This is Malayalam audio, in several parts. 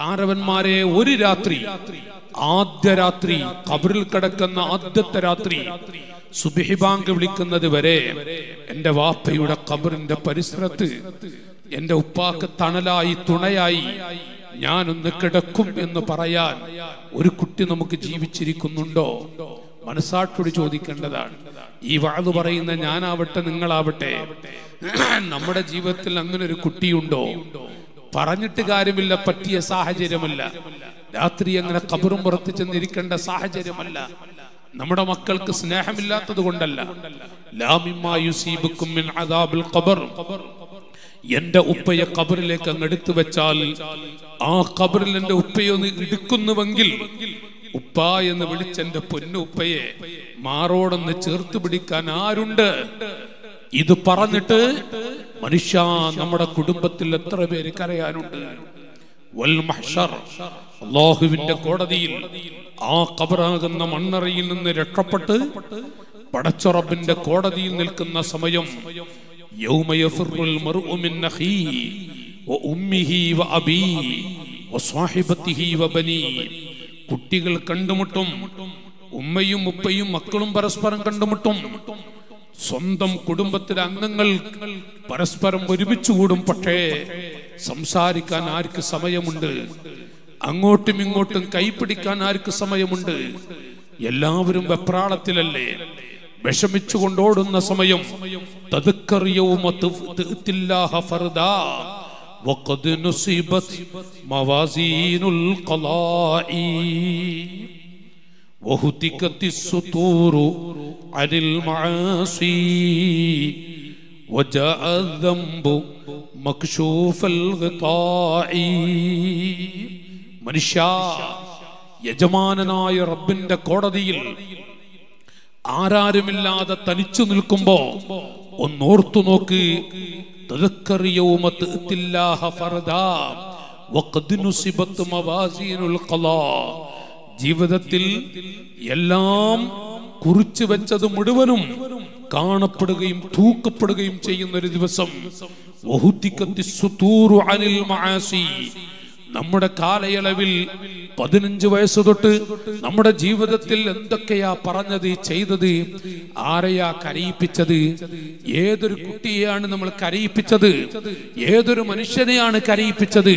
കാരവന്മാരെ ഒരു രാത്രി ആദ്യ രാത്രി കബറിൽ കിടക്കുന്ന ആദ്യത്തെ രാത്രി സുബിഹിബാങ്ക് വിളിക്കുന്നത് വരെ എന്റെ വാപ്പയുടെ കബറിന്റെ പരിസരത്ത് എന്റെ ഉപ്പാക്ക് തണലായി തുണയായി ഞാൻ ഒന്ന് കിടക്കും എന്ന് പറയാൻ ഒരു കുട്ടി നമുക്ക് ജീവിച്ചിരിക്കുന്നുണ്ടോ? മനസ്സാട്ടോട് ചോദിക്കേണ്ടതാണ്. ഈ വാത് പറയുന്ന ഞാനാവട്ടെ നിങ്ങളാവട്ടെ നമ്മുടെ ജീവിതത്തിൽ അങ്ങനെ ഒരു കുട്ടിയുണ്ടോ? പറഞ്ഞിട്ട് കാര്യമില്ല പറ്റിയ സാഹചര്യമല്ല. രാത്രി അങ്ങനെ കബറും പുറത്ത് ചെന്നിരിക്കേണ്ട സാഹചര്യമല്ല. നമ്മുടെ മക്കൾക്ക് സ്നേഹമില്ലാത്തത് കൊണ്ടല്ല. എന്റെ ഉപ്പയെ കബറിലേക്ക് അങ്ങ് എടുത്തു വെച്ചാൽ ആ കബറിൽ എന്റെ ഉപ്പയെ ഒന്ന് എടുക്കുന്നുവെങ്കിൽ ഉപ്പ എന്ന് വിളിച്ച എന്റെ പൊന്നു മാറോടൊന്ന് ചേർത്ത് പിടിക്കാൻ ആരുണ്ട്? ഇത് പറഞ്ഞിട്ട് മനുഷ്യ നമ്മുടെ കുടുംബത്തിൽ എത്ര പേര് കരയാനുണ്ട്? അള്ളാഹുവിന്റെ കോടതിയിൽ ആ കബറാകുന്ന മണ്ണറയിൽ നിന്ന് രക്ഷപ്പെട്ട് പടച്ചുറപ്പിന്റെ കോടതിയിൽ നിൽക്കുന്ന സമയം കുട്ടികൾ കണ്ടുമുട്ടും ഉമ്മയും ഉപ്പയും മക്കളും പരസ്പരം കണ്ടുമുട്ടും. സ്വന്തം കുടുംബത്തിലെ അംഗങ്ങൾ പരസ്പരം ഒരുമിച്ച് കൂടും. പക്ഷേ സംസാരിക്കാൻ ആർക്ക് സമയമുണ്ട്? അങ്ങോട്ടും ഇങ്ങോട്ടും കൈപ്പിടിക്കാൻ ആർക്ക് സമയമുണ്ട്? എല്ലാവരും വെപ്രാളത്തിലല്ലേ? വിഷമിച്ചുകൊണ്ടോടുന്ന സമയം. തതുക്കറിയവും وهتكت السطور عن المعاصي وجاء الذنب مكشوف الغطاء മനുഷ്യ യജമാനനായ റബ്ബിന്റെ കോടതിയിൽ ആരാരുമില്ലാതെ തനിച്ചു നിൽക്കുമ്പോ ഒന്നോർത്തു നോക്ക് تذكر ജീവിതത്തിൽ എല്ലാം കുറിച്ചു വെച്ചത് മുഴുവനും കാണപ്പെടുകയും തൂക്കപ്പെടുകയും ചെയ്യുന്ന ഒരു ദിവസം വഹുത്തിക്കത്തി സുതൂറു അനിൽ മആസി നമ്മുടെ കാലയളവിൽ പതിനഞ്ച് വയസ്സ് തൊട്ട് നമ്മുടെ ജീവിതത്തിൽ എന്തൊക്കെയാ പറഞ്ഞത് ചെയ്തത് ആരെയാ കരയിപ്പിച്ചത് ഏതൊരു കുട്ടിയെയാണ് നമ്മൾ കരയിപ്പിച്ചത് ഏതൊരു മനുഷ്യനെയാണ് കരയിപ്പിച്ചത്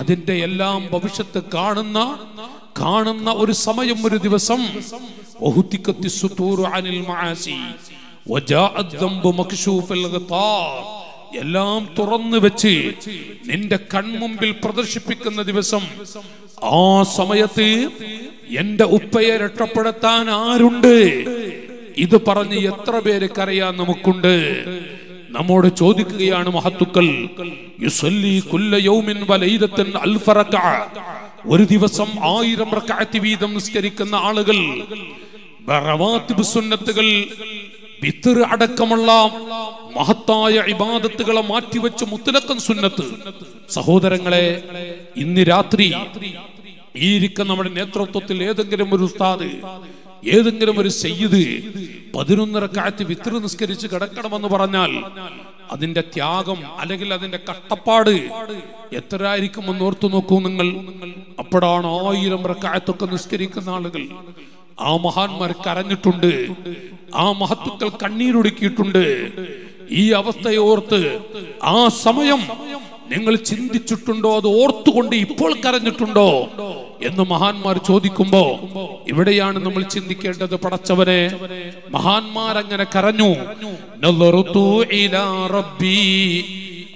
അതിന്റെ എല്ലാം ഭവിഷ്യത്ത് കാണുന്ന കാണുന്ന ഒരു സമയം ഒരു ദിവസം വഹുത്തിക്കത്തി സുതൂറു അനിൽ മആസി വജാഅ الذنب مكشوف الغطاء എല്ലാം തുറന്നു വെച്ച് നിന്റെ കൺമുമ്പിൽ പ്രദർശിപ്പിക്കുന്ന ദിവസം ആ സമയത്ത് എന്റെ ഉപ്പയെ രക്ഷപ്പെടുത്താൻ ആരുണ്ട് ഇത് പറഞ്ഞ് എത്ര പേര് കരയാൻ നമുക്കുണ്ട് നമ്മോട് ചോദിക്കുകയാണ് മഹത്തുക്കൾ. ഒരു ദിവസം ആയിരം വീതം നിസ്കരിക്കുന്ന ആളുകൾ സുന്നത്തുകൾ വിത്തർ അടക്കമുള്ള മഹത്തായ ഇബാദത്തുകളെ മാറ്റിവെച്ച് മുത്തലക്കൻ സുന്നത്ത്. സഹോദരങ്ങളെ ഇന്ന് രാത്രി ഈ ഇരിക്കുന്ന നമ്മുടെ നേതൃത്വത്തിൽ ഏതെങ്കിലും ഒരു ഉസ്താദ് ഏതെങ്കിലും ഒരു സെയ്ത് പതിനൊന്നര കാലത്ത് വിത്തർ നിസ്കരിച്ച് കിടക്കണമെന്ന് പറഞ്ഞാൽ അതിന്റെ ത്യാഗം അല്ലെങ്കിൽ അതിന്റെ കട്ടപ്പാട് എത്ര ആയിരിക്കും എന്ന് ഓർത്തു നോക്കൂ നിങ്ങൾ. അപ്പോഴാണ് ആയിരം റക്കായത്തൊക്കെ നിസ്കരിക്കുന്ന ആളുകൾ. ആ മഹാന്മാർ കരഞ്ഞിട്ടുണ്ട്. ആ മഹത്തുക്കൾ കണ്ണീരൊടുക്കിയിട്ടുണ്ട്. ഈ അവസ്ഥയെ ഓർത്ത് ആ സമയം നിങ്ങൾ ചിന്തിച്ചിട്ടുണ്ടോ? അത് ഓർത്തുകൊണ്ട് ഇപ്പോൾ കരഞ്ഞിട്ടുണ്ടോ? എന്ന് മഹാന്മാർ ചോദിക്കുമ്പോ ഇവിടെയാണ് നമ്മൾ ചിന്തിക്കേണ്ടത് പടച്ചവനെ. മഹാന്മാർ അങ്ങനെ കരഞ്ഞു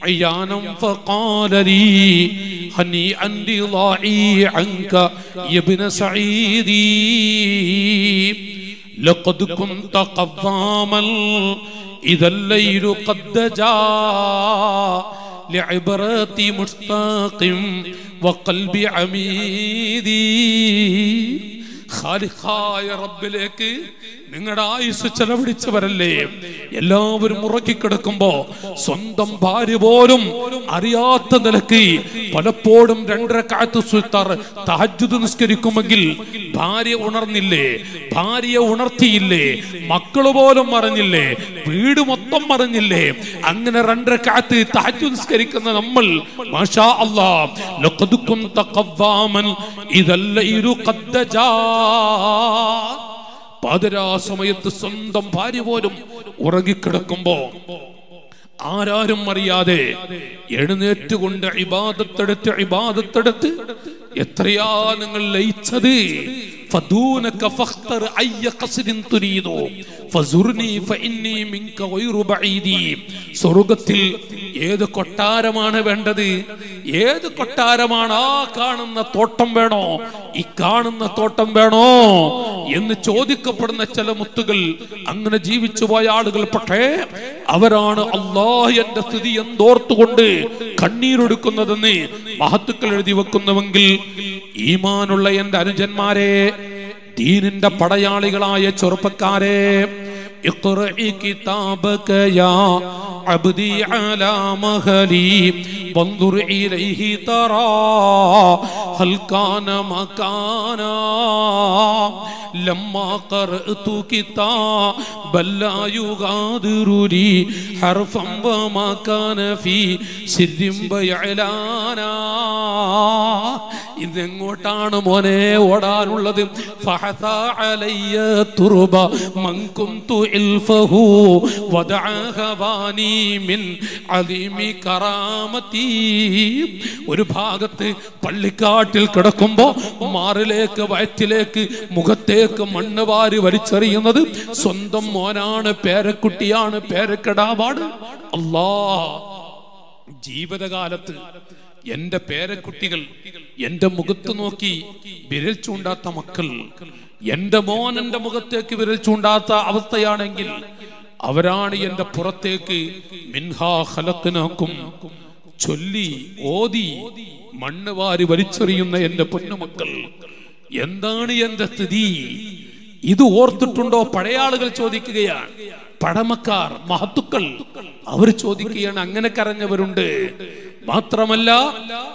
عيانا فقال لي هنيئا لضاعي عنك يا ابن سعيدي لقد كنت قضاما إذا الليل قد دجا لعبرات مشتاق وقلبي عميدي خالقا يا رب لك നിങ്ങളുടെ ആയുസ് ചെലവഴിച്ചവരല്ലേ? എല്ലാവരും ഉറക്കിക്കിടക്കുമ്പോ സ്വന്തം ഭാര്യ പോലും അറിയാത്ത നിലയ്ക്ക് പലപ്പോഴും രണ്ടര കാലത്ത് സുൽത്താർ നിസ്കരിക്കുമെങ്കിൽ ഭാര്യ ഉണർന്നില്ലേ? ഭാര്യ ഉണർത്തിയില്ലേ? മക്കൾ പോലും മറിഞ്ഞില്ലേ വീട് മൊത്തം മറിഞ്ഞില്ലേ അങ്ങനെ രണ്ടര കാലത്ത് തഹജു നിസ്കരിക്കുന്ന നമ്മൾ മാഷാ അല്ലാ ലഖദ് കുന്ത ഖവ്വാമൻ ഇദല്ലൈലു ഖദ്ദ ജാ പാതിരാ സമയത്ത് സ്വന്തം ഭാര്യ പോലും ഉറങ്ങിക്കിടക്കുമ്പോ ആരാരും അറിയാതെ എഴുന്നേറ്റുകൊണ്ട് ഇബാദത്തെടുത്ത് ഇബാദത്തെടുത്ത് എത്രയാ നിങ്ങൾ ലയിച്ചത്? ഫദൂനക فاختر أي قصد തുരീദു فزرني ഫഇന്നി منك غير ബഈദി സ്വർഗത്തിൽ ഏത് കൊട്ടാരമാണ് വേണ്ടത്? ഏത് കൊട്ടാരമാണ് ആ കാണുന്ന തോട്ടം വേണോ? ഈ കാണുന്ന തോട്ടം വേണോ? എന്ന് ചോദിക്കപ്പെടുന്ന ചില മുത്തുകൾ അങ്ങനെ ജീവിച്ചു പോയ ആളുകൾ. പക്ഷേ അവരാണ് അള്ളാഹ് എന്റെ സ്ഥിതി എന്തോർത്തുകൊണ്ട് കണ്ണീരൊടുക്കുന്നതെന്ന് മഹത്തുക്കൾ എഴുതി വെക്കുന്നുവെങ്കിൽ ഈമാനുള്ള എന്റെ അനുജന്മാരെ ദീനിന്റെ പടയാളികളായ ചെറുപ്പക്കാരെ عبدي على مهلي وانظر إليه ترى هل كان مكانا لما قرأت كتاب لا يغادر لي حرفا وما كان في سر بيعلانا ഇതെങ്ങോട്ടാണ് മോനെ ഓടാനുള്ളത് ഫഹസ അലയ്യ തുറുബ മൻ കുന്തു ഒരു ഭാഗത്ത് പള്ളിക്കാട്ടിൽ കിടക്കുമ്പോ മാറിലേക്ക് വയറ്റിലേക്ക് മുഖത്തേക്ക് മണ്ണ് വാരി വലിച്ചെറിയുന്നത് സ്വന്തം മോനാണ് പേരക്കുട്ടിയാണ് പേരക്കെടാവാട് അല്ലാ ജീവിതകാലത്ത് എന്റെ പേരക്കുട്ടികൾ എന്റെ മുഖത്ത് നോക്കി വിരൽ ചൂണ്ടാത്ത മക്കൾ എന്റെ മോൻ എന്റെ മുഖത്തേക്ക് വിരൽ ചൂണ്ടാത്ത അവസ്ഥയാണെങ്കിൽ അവരാണ് എന്റെ പുറത്തേക്ക് മിൻഹാ ഖലഖ്നാക്കും ചൊല്ലി ഓതി മണ്ണ് വാരി വലിച്ചെറിയുന്ന എന്റെ പൊന്നുമക്കൾ എന്താണ് എന്റെ സ്ഥിതി? ഇത് ഓർത്തിട്ടുണ്ടോ? പഴയ ആളുകൾ ചോദിക്കുകയാണ്. പഴമക്കാർ മഹത്തുക്കൾ അവർ ചോദിക്കുകയാണ് അങ്ങനെ കരഞ്ഞവരുണ്ട്. മാത്രമല്ല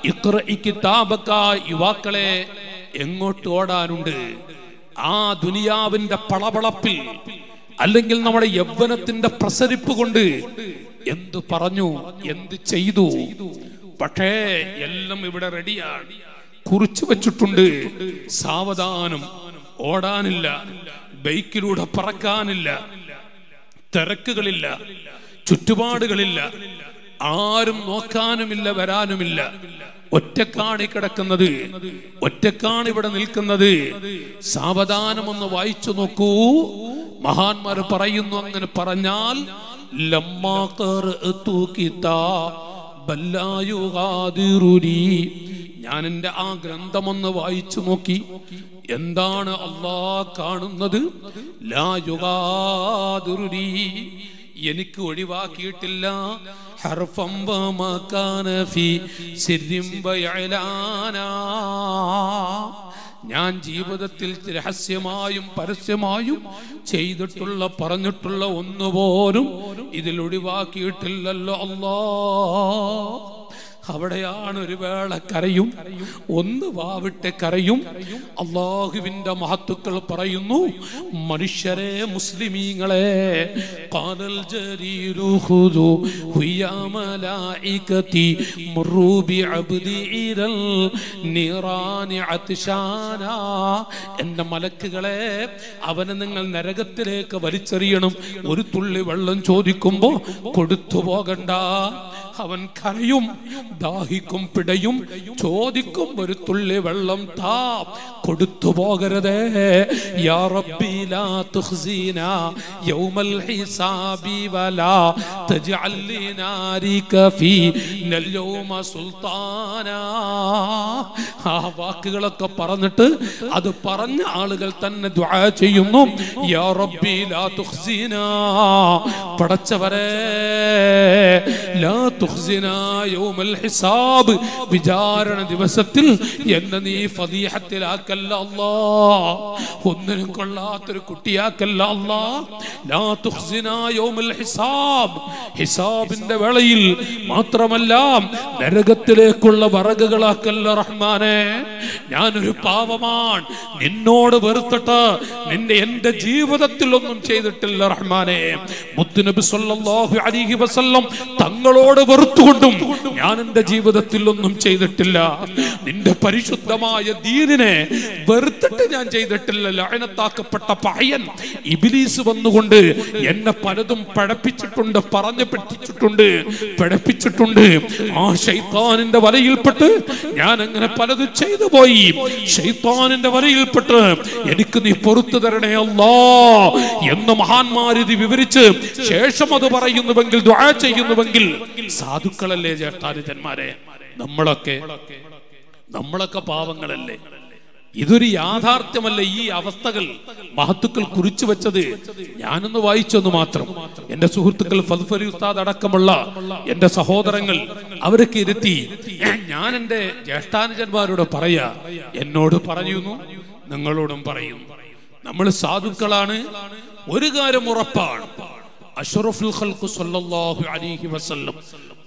ഇത്ര കിതാബക യുവാക്കളെ എങ്ങോട്ട് ഓടാനുണ്ട്? ആ ദുനിയാവിന്റെ പളപളപ്പിൽ അല്ലെങ്കിൽ നമ്മുടെ യൗവനത്തിന്റെ പ്രസരിപ്പ് കൊണ്ട് എന്ത് പറഞ്ഞു എന്ത് ചെയ്തു? പക്ഷേ എല്ലാം ഇവിടെ റെഡിയാണ്. കുറിച്ചു വെച്ചിട്ടുണ്ട്. സാവധാനം. ഓടാനില്ല. ബൈക്കിലൂടെ പറക്കാനില്ല. തിരക്കുകളില്ല. ചുറ്റുപാടുകളില്ല. ആരും നോക്കാനുമില്ല വരാനുമില്ല. ഒറ്റക്കാണി കിടക്കുന്നത്. ഒറ്റക്കാണ് ഇവിടെ നിൽക്കുന്നത്. സാവധാനം ഒന്ന് വായിച്ചു നോക്കൂ. മഹാന്മാർ പറയുന്നു അങ്ങനെ പറഞ്ഞാൽ ഞാൻ എന്റെ ആ ഗ്രന്ഥമൊന്ന് വായിച്ചു നോക്കി. എന്താണ് അള്ളാ കാണുന്നത്? ലാ യുഗാദിറുനി. എനിക്ക് ഒഴിവാക്കിയിട്ടില്ല ഹർഫം. ഞാൻ ജീവിതത്തിൽ രഹസ്യമായും പരസ്യമായും ചെയ്തിട്ടുള്ള പറഞ്ഞിട്ടുള്ള ഒന്നുപോലും ഇതിൽ ഒഴിവാക്കിയിട്ടില്ലല്ലോ അല്ലാ അവിടെയാണ് ഒരു വേള കരയും. ഒന്ന് വാവിട്ട് കരയും. അള്ളാഹുവിന്റെ മഹത്തുക്കൾ പറയുന്നു മനുഷ്യരെ മുസ്ലിമീങ്ങളെ എന്റെ മലക്കുകളെ അവനെ നിങ്ങൾ നരകത്തിലേക്ക് വലിച്ചെറിയണം. ഒരു തുള്ളി വെള്ളം ചോദിക്കുമ്പോ കൊടുത്തു പോകണ്ട. അവൻ കരയും ദാഹിക്കും പിടയും ചോദിക്കും ഒരു തുള്ളി വെള്ളം താ കൊടുത്തു പോകരുതേ. യാ ലാ യൗമൽ ഹിസാബി വലാ ഫീ സുൽത്താനാ. ആ വാക്കുകളൊക്കെ പറഞ്ഞിട്ട് അത് പറഞ്ഞ ആളുകൾ തന്നെ ദുആ ചെയ്യുന്നു. യാ ലാ ലാ ഹിസാബ് വിചാരണ ദിവസത്തിൽ എന്നെ നീ ഫതീഹത്തിലാക്കല്ല അല്ലാ. ഒന്നിനും കൊള്ളാത്തൊരു കുട്ടിയാക്കല്ല അല്ലാ. ലാ തുഖ്സിനാ യൗമൽ ഹിസാബ്. ഹിസാബിന്റെ വേളയിൽ മാത്രമല്ല നരകത്തിലേക്കുള്ള വറകുകളാക്കല്ല റഹ്മാനെ. ഞാനൊരു പാവമാണ് നിന്നോട് വെറുത്തിട്ട് നിന്റെ എന്റെ ജീവിതത്തിൽ ഒന്നും ചെയ്തിട്ടില്ല റഹ്മാനെ. മുത്തുനബി സല്ലല്ലാഹു അലൈഹി വസല്ലം തങ്ങളോട് വെറുത്തുകൊണ്ടും ഞാൻ എന്റെ ജീവിതത്തിൽ ഒന്നും ചെയ്തിട്ടില്ല. നിന്റെ പരിശുദ്ധമായ ദീനിനെ വെറുത്തിട്ട് ഞാൻ ചെയ്തിട്ടില്ല. ലായനത്താക്കപ്പെട്ട പഹയൻ ഇബിലീസ് വന്നുകൊണ്ട് എന്നെ പലതും പഴപ്പിച്ചിട്ടുണ്ട് പറഞ്ഞു പറ്റിച്ചിട്ടുണ്ട് പഴപ്പിച്ചിട്ടുണ്ട് ആ ഷൈത്താനിന്റെ വലയിൽപ്പെട്ട് ഞാൻ അങ്ങനെ പലതും ചെയ്തു പോയി. ഷൈത്താനിന്റെ വലയിൽപ്പെട്ട് എനിക്ക് നീ പൊറത്തു തരണേ അല്ലാ എന്ന് മഹാന്മാരിത് വിവരിച്ച് ശേഷം അത് പറയുന്നുവെങ്കിൽ ദ്വാ ചെയ്യുന്നുവെങ്കിൽ സാധുക്കളല്ലേ ജ്യേഷ്ഠാനുജന്മാരെ നമ്മളൊക്കെ നമ്മളൊക്കെ പാവങ്ങളല്ലേ? ഇതൊരു യാഥാർത്ഥ്യമല്ല ഈ അവസ്ഥകൾ. മഹത്തുക്കൾ കുറിച്ചു വെച്ചത് ഞാനൊന്ന് വായിച്ചൊന്ന് മാത്രം. എന്റെ സുഹൃത്തുക്കൾ ഫൽഫരി ഉസ്താദ് അടക്കമുള്ള എന്റെ സഹോദരങ്ങൾ അവരൊക്കെ ഇരുത്തി ഞാൻ എന്റെ ജ്യേഷ്ഠാനുജന്മാരോട് പറയാ എന്നോട് പറയുന്നു നിങ്ങളോടും പറയും. നമ്മൾ സാധുക്കളാണ് ഒരു കാര്യം ഉറപ്പാണ്. അഷ്റഫുൽ സല്ലല്ലാഹു അലൈഹി വസല്ലം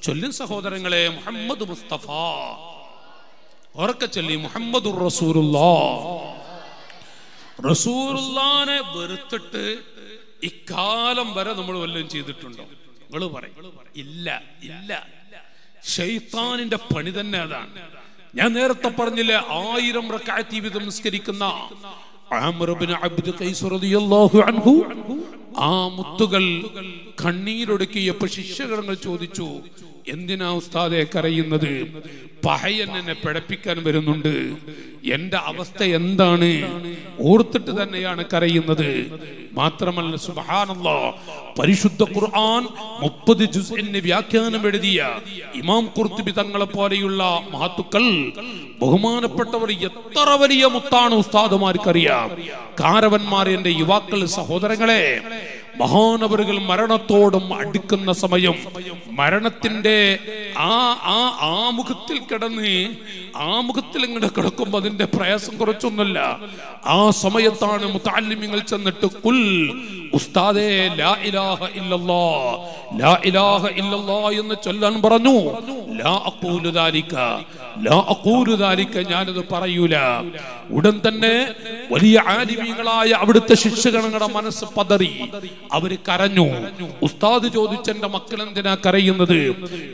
ചൊല്ലും സഹോദരങ്ങളെ മുഹമ്മദ് മുസ്തഫ. ഉറക്കെ ചൊല്ലി മുഹമ്മദ് റസൂലുള്ളാനെ വെറുത്തിട്ട് ഇക്കാലം വരെ നമ്മൾ വല്ലതും ചെയ്തിട്ടുണ്ടോ? നിങ്ങൾ പറയും ഇല്ല ഇല്ല. ഷെയ്ത്താനിന്റെ പണി തന്നെ അതാണ്. ഞാൻ നേരത്തെ പറഞ്ഞില്ലേ ആയിരം റക്കായത്തി വിധം നിസ്കരിക്കുന്ന ആ മുത്തുകൾ കണ്ണീരൊടുക്കിയപ്പോ ശിഷ്യഗണങ്ങൾ ചോദിച്ചു എന്തിനാ ഉസ്താദെ കരയുന്നത്? പഹയൻ എന്നെ പിഴപ്പിക്കാൻ വരുന്നുണ്ട്. എന്റെ അവസ്ഥ എന്താണ്? ഓർത്തിട്ട് തന്നെയാണ് കരയുന്നത്. മാത്രമല്ല സുബഹാനല്ലാ പരിശുദ്ധ ഖുർആൻ മുപ്പത് ജുസിന് വ്യാഖ്യാനം എഴുതിയ ഇമാം കുർത്തുബി തങ്ങളെ പോലെയുള്ള മഹത്തുക്കൾ ബഹുമാനപ്പെട്ടവർ എത്ര വലിയ മുത്താണ് ഉസ്താദുമാർക്കറിയാം. കാരവന്മാർ എന്റെ യുവാക്കൾ സഹോദരങ്ങളെ മഹാനവറുകൾ മരണത്തോടും അടുക്കുന്ന സമയം മരണത്തിന്റെ ആ ആ ആമുഖത്തിൽ കിടന്ന് ആമുഖത്തിൽ ഇങ്ങനെ കിടക്കുമ്പോ അതിന്റെ പ്രയാസം കുറച്ചൊന്നുമില്ല. ആ സമയത്താണ് മുത്താലിമിങ്ങൾ ചെന്നിട്ട് കുൽ ഉസ്താദേ ലാ ഇലാഹ ഇല്ലല്ലാ ലാ ഇലാഹ ഇല്ലല്ലാ എന്ന് ചൊല്ലാൻ പറഞ്ഞു. ലാ അഖൂലു ദാലിക ലാ അഖൂലു ദാലിക ഞാനത് പറയൂല. ഉടൻ തന്നെ വലിയ ആലിമീങ്ങളായ അവിടുത്തെ ശിക്ഷകണങ്ങളുടെ മനസ്സ് പതറി. അവർ കരഞ്ഞു. ഉസ്താദ് ചോദിച്ചെന്റെ മക്കൾ എന്തിനാ കരയുന്നത്?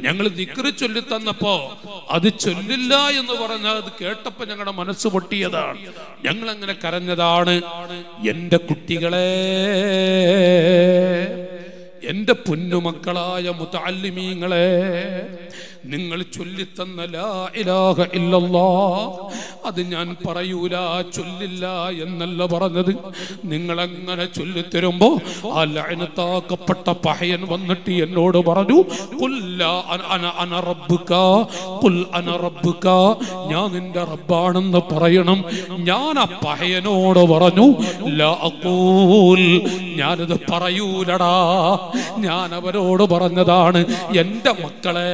ഞങ്ങൾ ദിക്റ് ചൊല്ലി തന്നപ്പോ അത് ചൊല്ലില്ല എന്ന് പറഞ്ഞാൽ അത് കേട്ടപ്പോ ഞങ്ങളുടെ മനസ്സ് പൊട്ടിയതാണ്. ഞങ്ങൾ അങ്ങനെ കരഞ്ഞതാണ്. എന്റെ കുട്ടികളെ എന്റെ പൊന്നുമക്കളായ മുത്തല്ലിമീങ്ങളെ നിങ്ങൾ ചൊല്ലിത്തന്ന ലാ ഇലാഹ ഇല്ലല്ലാ അത് ഞാൻ പറയൂല ചൊല്ലില്ല എന്നല്ല പറഞ്ഞത്. നിങ്ങൾ അങ്ങനെ ചൊല്ലിത്തരുമ്പോ ആ ലൈനത്താക്കപ്പെട്ട പഹയൻ വന്നിട്ട് എന്നോട് പറഞ്ഞു "ഖുൽ അന- അന അന റബ്ബുക ഖുൽ അന റബ്ബുക. ഞാൻ നിന്റെ റബ്ബാണെന്ന് പറയണം. ഞാൻ ആ പഹയനോട് പറഞ്ഞു ഞാനത് പറയൂലടാ. ഞാൻ അവരോട് പറഞ്ഞതാണ് എന്റെ മക്കളെ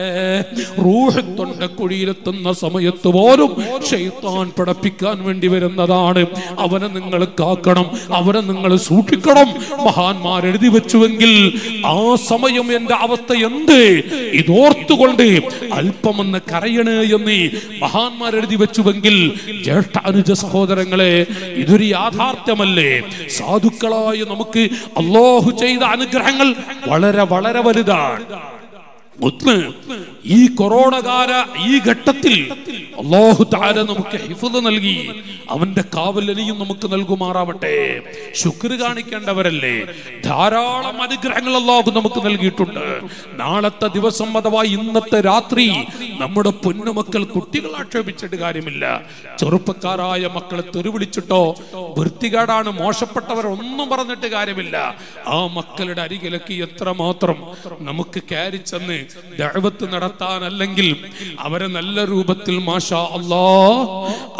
റൂഹ് തൊണ്ട കുഴിയിലെത്തുന്ന സമയത്ത് പോലും ഷെയ്ത്താൻ പിടപ്പിക്കാൻ വേണ്ടി വരുന്നതാണ്. അവനെ നിങ്ങൾ കാക്കണം അവനെ നിങ്ങൾ സൂക്ഷിക്കണം. മഹാന്മാർ എഴുതി വെച്ചുവെങ്കിൽ ആ സമയം എന്റെ അവസ്ഥ എന്ത്? ഇതോർത്തുകൊണ്ട് അല്പമെന്ന് കരയണേ എന്ന് മഹാന്മാർ എഴുതി വെച്ചുവെങ്കിൽ ജ്യേഷ്ഠ അനുജ സഹോദരങ്ങളെ ഇതൊരു യാഥാർത്ഥ്യമല്ലേ? സാധുക്കളായ നമുക്ക് അള്ളാഹു ചെയ്ത അനുഗ്രഹങ്ങൾ വളരെ വളരെ വലുതാണ്. ഈ കൊറോണ കാല ഈ ഘട്ടത്തിൽ അള്ളാഹു താര നമുക്ക് ഹിഫുദ് നൽകി അവന്റെ കാവലനിയും നമുക്ക് നൽകുമാറാവട്ടെ. ശുക്ർ കാണിക്കേണ്ടവരല്ലേ? ധാരാളം അനുഗ്രഹങ്ങൾ അള്ളാഹു നമുക്ക് നൽകിയിട്ടുണ്ട്. നാളത്തെ ദിവസം അഥവാ ഇന്നത്തെ രാത്രി നമ്മുടെ പൊന്നുമക്കൾ കുട്ടികൾ ആക്ഷേപിച്ചിട്ട് കാര്യമില്ല. ചെറുപ്പക്കാരായ മക്കളെ തെരുവിളിച്ചിട്ടോ വൃത്തികേടാണ് മോശപ്പെട്ടവർ ഒന്നും പറഞ്ഞിട്ട് കാര്യമില്ല. ആ മക്കളുടെ അരികിലക്ക് എത്ര മാത്രം നമുക്ക് കയറി ചെന്ന് ദഅവത്ത് നടത്താൻ അല്ലെങ്കിൽ അവരെ നല്ല രൂപത്തിൽ മാഷാ അല്ലാ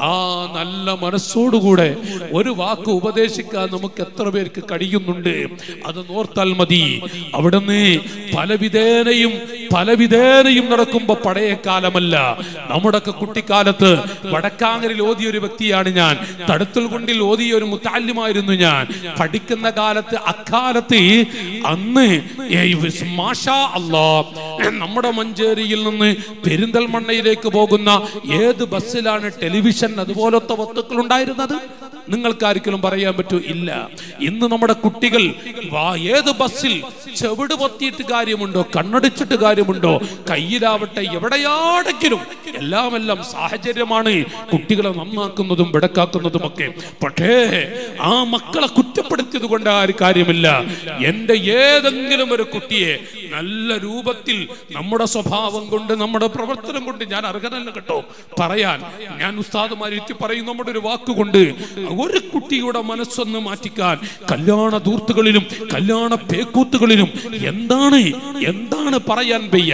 ആ നല്ല മനസ്സോടുകൂടെ ഒരു വാക്ക് ഉപദേശിക്കാൻ നമുക്ക് എത്ര പേർക്ക് കഴിയുന്നുണ്ട്? അത് നോർത്താൽ മതി. അവിടുന്ന് പല വിധേനയും പല വിധേനയും നടക്കുമ്പോ പഴയ കാലമല്ല. നമ്മുടെയൊക്കെ കുട്ടിക്കാലത്ത് വടക്കാങ്ങരിൽ ഓതിയ ഒരു വ്യക്തിയാണ് ഞാൻ. തടുത്തൽ കൊണ്ടിൽ ഓതിയ ഒരു മുത്താല്യമായിരുന്നു ഞാൻ. പഠിക്കുന്ന കാലത്ത് അക്കാലത്ത് അന്ന് നമ്മുടെ മഞ്ചേരിയിൽ നിന്ന് പെരിന്തൽമണ്ണയിലേക്ക് പോകുന്ന ഏത് ബസ്സിലാണ് ടെലിവിഷൻ അതുപോലത്തെ വസ്തുക്കൾ ഉണ്ടായിരുന്നത്? നിങ്ങൾക്കാർക്കെങ്കിലും പറയാൻ പറ്റൂ ഇല്ല. ഇന്ന് നമ്മുടെ കുട്ടികൾ ഏത് ബസ്സിൽ ചെവിട് പൊത്തിയിട്ട് കാര്യമുണ്ടോ കണ്ണടിച്ചിട്ട് കാര്യമുണ്ടോ കയ്യിലാവട്ടെ എവിടെയാണെങ്കിലും. എല്ലാം എല്ലാം സാഹചര്യമാണ്. കുട്ടികളെ നന്നാക്കുന്നതും വിടക്കാക്കുന്നതും ഒക്കെ പക്ഷേ ആ മക്കളെ കുറ്റപ്പെടുത്തിയത് കൊണ്ട് ആ ഒരു കാര്യമില്ല. എന്റെ ഏതെങ്കിലും ഒരു കുട്ടിയെ നല്ല രൂപത്തിൽ നമ്മുടെ സ്വഭാവം കൊണ്ട് നമ്മുടെ പ്രവർത്തനം കൊണ്ട് ഞാൻ അർഹനല്ല കേട്ടോ. പറയാൻ ഞാൻ ഉസ്താദുമാരെത്തി പറയും നമ്മുടെ ഒരു വാക്കുകൊണ്ട്. ഒരു കുട്ടിയുടെ മനസ്സൊന്ന് മാറ്റിക്കാൻ കല്യാണ ദൂർത്തുകളിലും കല്യാണ പേക്കൂത്തുകളിലും എന്താണ് എന്താണ് പറയാൻ വയ്യ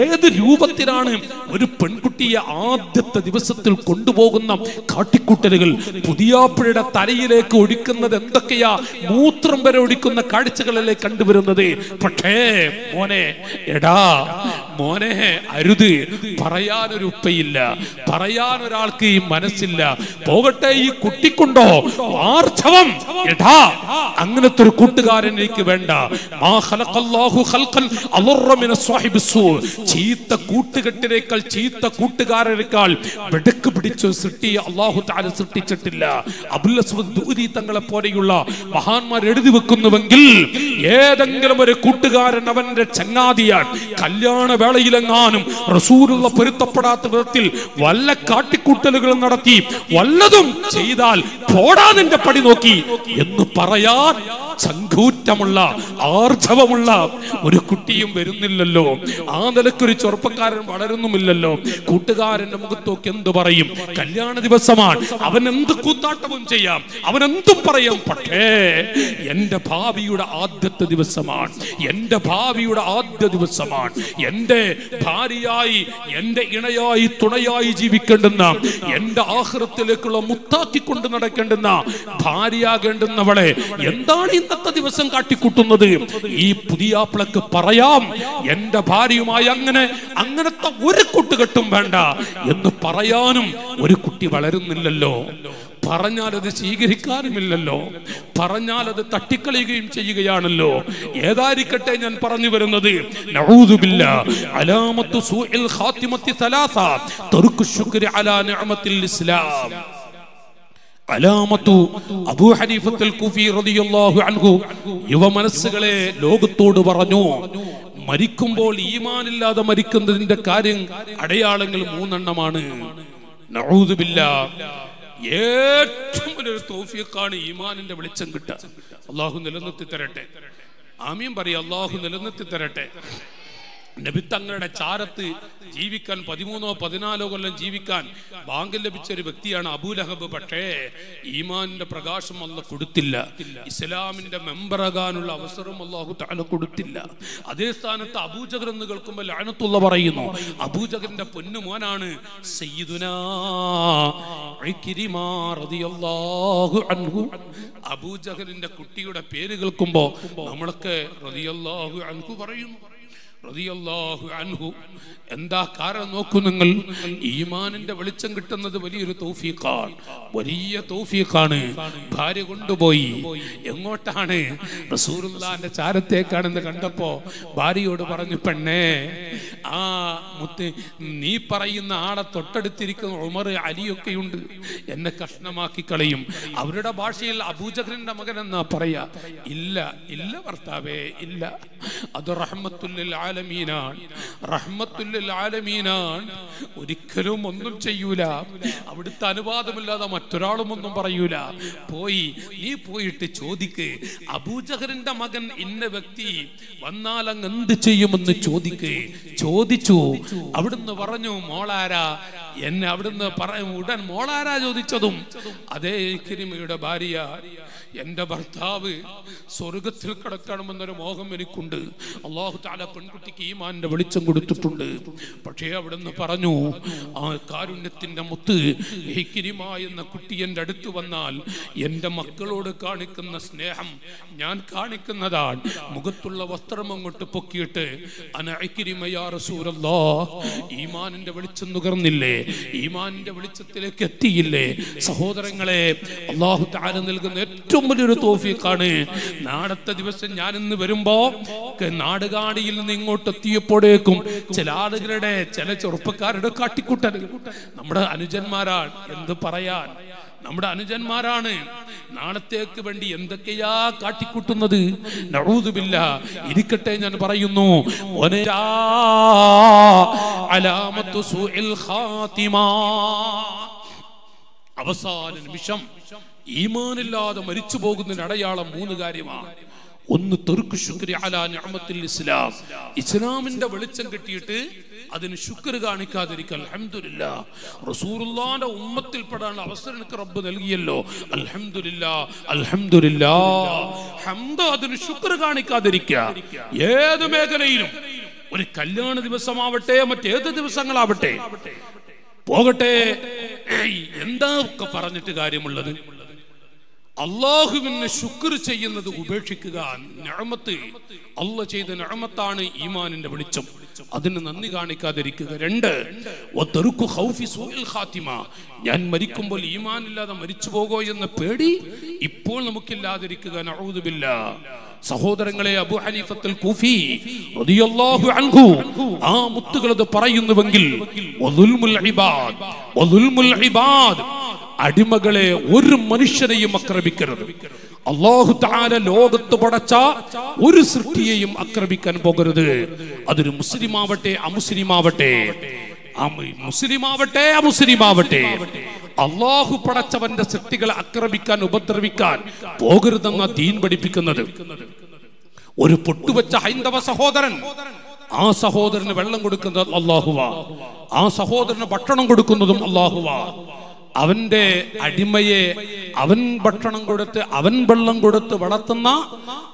ഏത് രൂപത്തിലാണ് ഒരു പെൺകുട്ടിയെ ആദ്യത്തെ ദിവസത്തിൽ കൊണ്ടുപോകുന്ന കാട്ടിക്കൂട്ടലുകൾ? പുതിയാപ്പുഴയുടെ തലയിലേക്ക് ഒഴിക്കുന്നത് എന്തൊക്കെയാ? മൂത്രം വരെ ഒഴിക്കുന്ന കാഴ്ചകളല്ലേ കണ്ടുവരുന്നത്? പക്ഷേ മോനെ എടാ മോനെ അരുത്. പറയാനൊരു ഉപ്പയില്ല പറയാൻ ഒരാൾക്ക് ഈ മനസ്സില്ല. പോകട്ടെ ഈ കുട്ടിക്കുണ്ടോ? ആർത്ഥവം എടാ അങ്ങനത്തെ ഒരു കൂട്ടുകാരൻ എനിക്ക് വേണ്ട. മാ ഖലഖല്ലാഹു ഖൽഖൻ. ചീത്ത കൂട്ടുകെട്ടിനേക്കാൾ ചീത്ത കൂട്ടുകാരനേക്കാൾ വെടുക്ക് പിടിച്ച സൃഷ്ടിയെ അള്ളാഹു താല സൃഷ്ടിച്ചിട്ടില്ല. അബുൽ ദൂരി തങ്ങളെ പോലെയുള്ള മഹാന്മാർ എഴുതി വെക്കുന്നുവെങ്കിൽ ഏതെങ്കിലും ഒരു കൂട്ടുകാരൻ അവന്റെ ചങ്ങാതിയാൻ കല്യാണ വേളയിലെങ്ങാനും റസൂലുള്ള പൊരുത്തപ്പെടാത്ത വിധത്തിൽ വല്ല കാട്ടിക്കൂട്ടലുകളും നടത്തി വല്ലതും ചെയ്താൽ പോടാ നിന്റെ പടി നോക്കി എന്ന് പറയാൻ ചങ്കൂറ്റമുള്ള ആർജവമുള്ള ഒരു കുട്ടിയും വരുന്നില്ലല്ലോ. ആ നിലക്കൊരു ചെറുപ്പക്കാരൻ വളരുന്നുമില്ലല്ലോ. കൂട്ടുകാരന്റെ മുഖത്തോക്ക് എന്ത് പറയും? കല്യാണ ദിവസമാണ്. അവൻ എന്ത് കൂത്താട്ടവും ചെയ്യാം? അവൻ എന്തും പറയും. പക്ഷേ എന്റെ ഭാവിയുടെ ആദ്യത്തെ ദിവസമാണ്. എന്റെ ഭാവിയുടെ ആദ്യ ദിവസമാണ്. എന്റെ ഭാര്യയായി എന്റെ ഇണയായി തുണയായി ജീവിക്കേണ്ടുന്ന എന്റെ ആഹൃത്തിലേക്കുള്ള മുത്താക്കിക്കൊണ്ട് നടക്കേണ്ടുന്ന ഭാര്യയാകേണ്ടുന്നവളെ എന്താണ് ഇന്നത്തെ ദിവസം കാട്ടിക്കൂട്ടുന്നത്? ഈ പുതിയ പറയാം എന്റെ ഭാര്യയുമായി അങ്ങനെ അങ്ങനത്തെ ഒരു കൂട്ടുകെട്ടും വേണ്ട എന്ന് പറയാനും ഒരു കുട്ടി വളരുന്നില്ലല്ലോ. പറഞ്ഞാൽ അത് സ്വീകരിക്കാനുമില്ലല്ലോ. പറഞ്ഞാൽ അത് തട്ടിക്കളയുകയും ചെയ്യുകയാണല്ലോ. ഏതായിരിക്കട്ടെ ഞാൻ പറഞ്ഞു വരുന്നത്? ഇസ്ലാം. അലാമത്തു അബൂ ഹനീഫത്തുൽ റളിയല്ലാഹു അൻഹു. യുവ മനസ്സുകളെ ലോകത്തോട് പറഞ്ഞു. മരിക്കുമ്പോൾ ഈമാനില്ലാതെ മരിക്കുന്നതിന്റെ കാര്യം അടയാളങ്ങൾ മൂന്നെണ്ണമാണ്. നഊദുബില്ലാ ഏറ്റവും വലിയൊരു തോഫിയക്കാണ് ഈമാനിന്റെ വെളിച്ചം കിട്ടുക. അള്ളാഹു നിലനിർത്തി തരട്ടെ. ആമീൻ പറയാ അള്ളാഹു നിലനിർത്തി തരട്ടെ. നബിത്തങ്ങളുടെ ചാരത്ത് ജീവിക്കാൻ പതിമൂന്നോ പതിനാലോ കൊല്ലം ജീവിക്കാൻ ബാങ്ക് ലഭിച്ച ഒരു വ്യക്തിയാണ് അബൂലഹബ് പക്ഷേ ഈമാന്റെ പ്രകാശം അല്ല കൊടുത്തില്ല. ഇസ്ലാമിന്റെ മെമ്പറാകാനുള്ള അവസരം അള്ളാഹു താല കൊടുത്തില്ല. അതേ സ്ഥാനത്ത് അബൂജഹർ എന്ന് കേൾക്കുമ്പോൾ ലാനത്തുള്ള പറയുന്നു അബൂജഹറിന്റെ പൊന്നു മോനാണ് കുട്ടിയുടെ പേര് കേൾക്കുമ്പോ നമ്മളൊക്കെ റതിയല്ലാഹു അൻഹു പറയുന്നു. അൻഹു. എന്താ കാരണം നോക്കൂ നിങ്ങൾ. ഈമാനിന്റെ വെളിച്ചം കിട്ടുന്നത് വലിയൊരു തൗഫീഖാണ്. വലിയ തൗഫീഖാണ്. ഭാര്യ കൊണ്ടുപോയി. എങ്ങോട്ടാണ്? റസൂലുള്ളാന്റെ ചാരത്തേക്കാണെന്ന് കണ്ടപ്പോ ഭാര്യയോട് പറഞ്ഞു പെണ്ണേ ആ മുത്ത് നീ പറയുന്ന ആളെ തൊട്ടടുത്തിരിക്കുന്ന ഉമർ അലിയൊക്കെയുണ്ട്. എന്നെ കഷ്ണമാക്കി കളയും. അവരുടെ ഭാഷയിൽ അബൂജഹറിന്റെ മകൻ എന്നാ പറയാ. ഇല്ല ഇല്ല ഭർത്താവേ ഇല്ല. അത് റഹ്മത്തുല്ലിൽ ആലമീനാണ്. റഹ്മത്തുല്ലിൽ ആലമീനാണ്. ഒരിക്കലും ഒന്നും ചെയ്യൂല. അവിടുത്തെ അനുവാദമില്ലാതെ മറ്റൊരാളും ഒന്നും പറയൂല. പോയി നീ പോയിട്ട് ചോദിക്ക്. അബൂജഹറിന്റെ മകൻ ഇന്ന വ്യക്തി വന്നാൽ അങ്ങ് എന്ത് ചെയ്യുമെന്ന് ചോദിക്ക്. ചോദിച്ചു. അവിടുന്ന് പറഞ്ഞു മോളാരാ എന്നെ അവിടുന്ന് പറയും ഉടൻ മോളാരാ ചോദിച്ചതും അതേ കിരിമയുടെ ഭാര്യ എന്റെ ഭർത്താവ് സ്വർഗത്തിൽ കിടക്കണമെന്നൊരു മോഹം എനിക്കുണ്ട്. അള്ളാഹു താല പെൺകുട്ടി കുട്ടിക്ക് ഈമാന്റെ വെളിച്ചം കൊടുത്തിട്ടുണ്ട്. പക്ഷേ അവിടുന്ന് പറഞ്ഞു ആ കാരുണ്യത്തിന്റെ മുത്ത് എന്ന കുട്ടി എന്റെ അടുത്ത് വന്നാൽ എന്റെ മക്കളോട് കാണിക്കുന്ന സ്നേഹം ഞാൻ കാണിക്കുന്നതാണ്. മുഖത്തുള്ള വസ്ത്രം അങ്ങോട്ട് പൊക്കിയിട്ട് അനഅക്കിരിമയാ റസൂലല്ലാ. ഈമാനിന്റെ വെളിച്ചം നുകർന്നില്ലേ? ഈമാനിന്റെ വെളിച്ചത്തിലേക്ക് എത്തിയില്ലേ? സഹോദരങ്ങളെ അള്ളാഹു താര നൽകുന്ന ഏറ്റവും വലിയൊരു തോഫിക്കാണ് നാടത്തെ ദിവസം ഞാൻ ഇന്ന് വരുമ്പോ നാടുകാടിയിൽ നിന്ന് ഇങ്ങോട്ട് എത്തിയപ്പോഴേക്കും ചില ആളുകളുടെ ചില ചെറുപ്പക്കാരുടെ കാട്ടിക്കൂട്ടൽ. നമ്മുടെ അനുജന്മാരാണ് എന്ത് പറയാൻ? നമ്മുടെ അനുജന്മാരാണ്. നാളത്തേക്ക് വേണ്ടി എന്തൊക്കെയാ കാട്ടിക്കൂട്ടുന്നത്? നഴുതുമില്ല ഇരിക്കട്ടെ ഞാൻ പറയുന്നു. അവസാന നിമിഷം ഈമാനില്ലാതെ മരിച്ചു പോകുന്നതിന് അടയാളം മൂന്ന് കാര്യമാണ്. ഒന്ന് തെറുക്ക് ശുക്രി അലാ നിഅമത്തിൽ ഇസ്ലാം. ഇസ്ലാമിന്റെ വെളിച്ചം കിട്ടിയിട്ട് അതിന് ശുക്ർ കാണിക്കാതിരിക്കുക. അൽഹംദുലില്ലാ. റസൂലുള്ളാന്റെ ഉമ്മത്തിൽപ്പെടാനുള്ള അവസരം എനിക്ക് റബ്ബ് നൽകിയല്ലോ. അൽഹംദുലില്ലാ. അൽഹംദുലില്ലാ. ഹംദ് അതിന് ശുക്ർ കാണിക്കാതിരിക്കുക. ഏത് മേഖലയിലും ഒരു കല്യാണ ദിവസമാവട്ടെ മറ്റേത് ദിവസങ്ങളാവട്ടെ. പോകട്ടെ. എന്താ ഒക്കെ പറഞ്ഞിട്ട് കാര്യമുള്ളത്? അള്ളാഹുവിന് ശുക്ർ ചെയ്യുന്നത് ഉപേക്ഷിക്കുക. ഞാമത്ത് അല്ല ചെയ്ത നഴമത്താണ് ഈമാനിന്റെ വെളിച്ചം. അതിന് നന്ദി കാണിക്കാതിരിക്കുക. രണ്ട് ഞാൻ മരിക്കുമ്പോൾ ഈമാനില്ലാതെ മരിച്ചു പോകോ എന്ന പേടി ഇപ്പോൾ നമുക്കില്ലാതിരിക്കുക. നഴുതുമില്ല സഹോദരങ്ങളെ അബു ഹനീഫത്തുൽ കൂഫി റളിയല്ലാഹു അൻഹു ആ മുത്തുകൾ അത് പറയുന്നുവെങ്കിൽ വദുൽമുൽ ഇബാദ് വദുൽമുൽ ഇബാദ് അടിമകളെ ഒരു മനുഷ്യനെയും ആക്രമിക്കരുത്. അള്ളാഹു താല ലോകത്ത് പടച്ച ഒരു സൃഷ്ടിയെയും ആക്രമിക്കാൻ പോകരുത്. അതൊരു മുസ്ലിം ആവട്ടെ അമുസ്ലിം ആവട്ടെ മുസ്ലിം ആവട്ടെ അമുസ്ലിം ആവട്ടെ അള്ളാഹു പടച്ചവന്റെ സൃഷ്ടികളെ ആക്രമിക്കാൻ ഉപദ്രവിക്കാൻ പോകരുതെന്ന ദീൻ പഠിപ്പിക്കുന്നത്. ഒരു പൊട്ടുവെച്ച ഹൈന്ദവ സഹോദരൻ ആ സഹോദരന് വെള്ളം കൊടുക്കുന്നത് അള്ളാഹുവാ. ആ സഹോദരന് ഭക്ഷണം കൊടുക്കുന്നതും അള്ളാഹുവാ. അവന്റെ അടിമയെ അവൻ ഭക്ഷണം കൊടുത്ത് അവൻ വെള്ളം കൊടുത്ത് വളർത്തുന്ന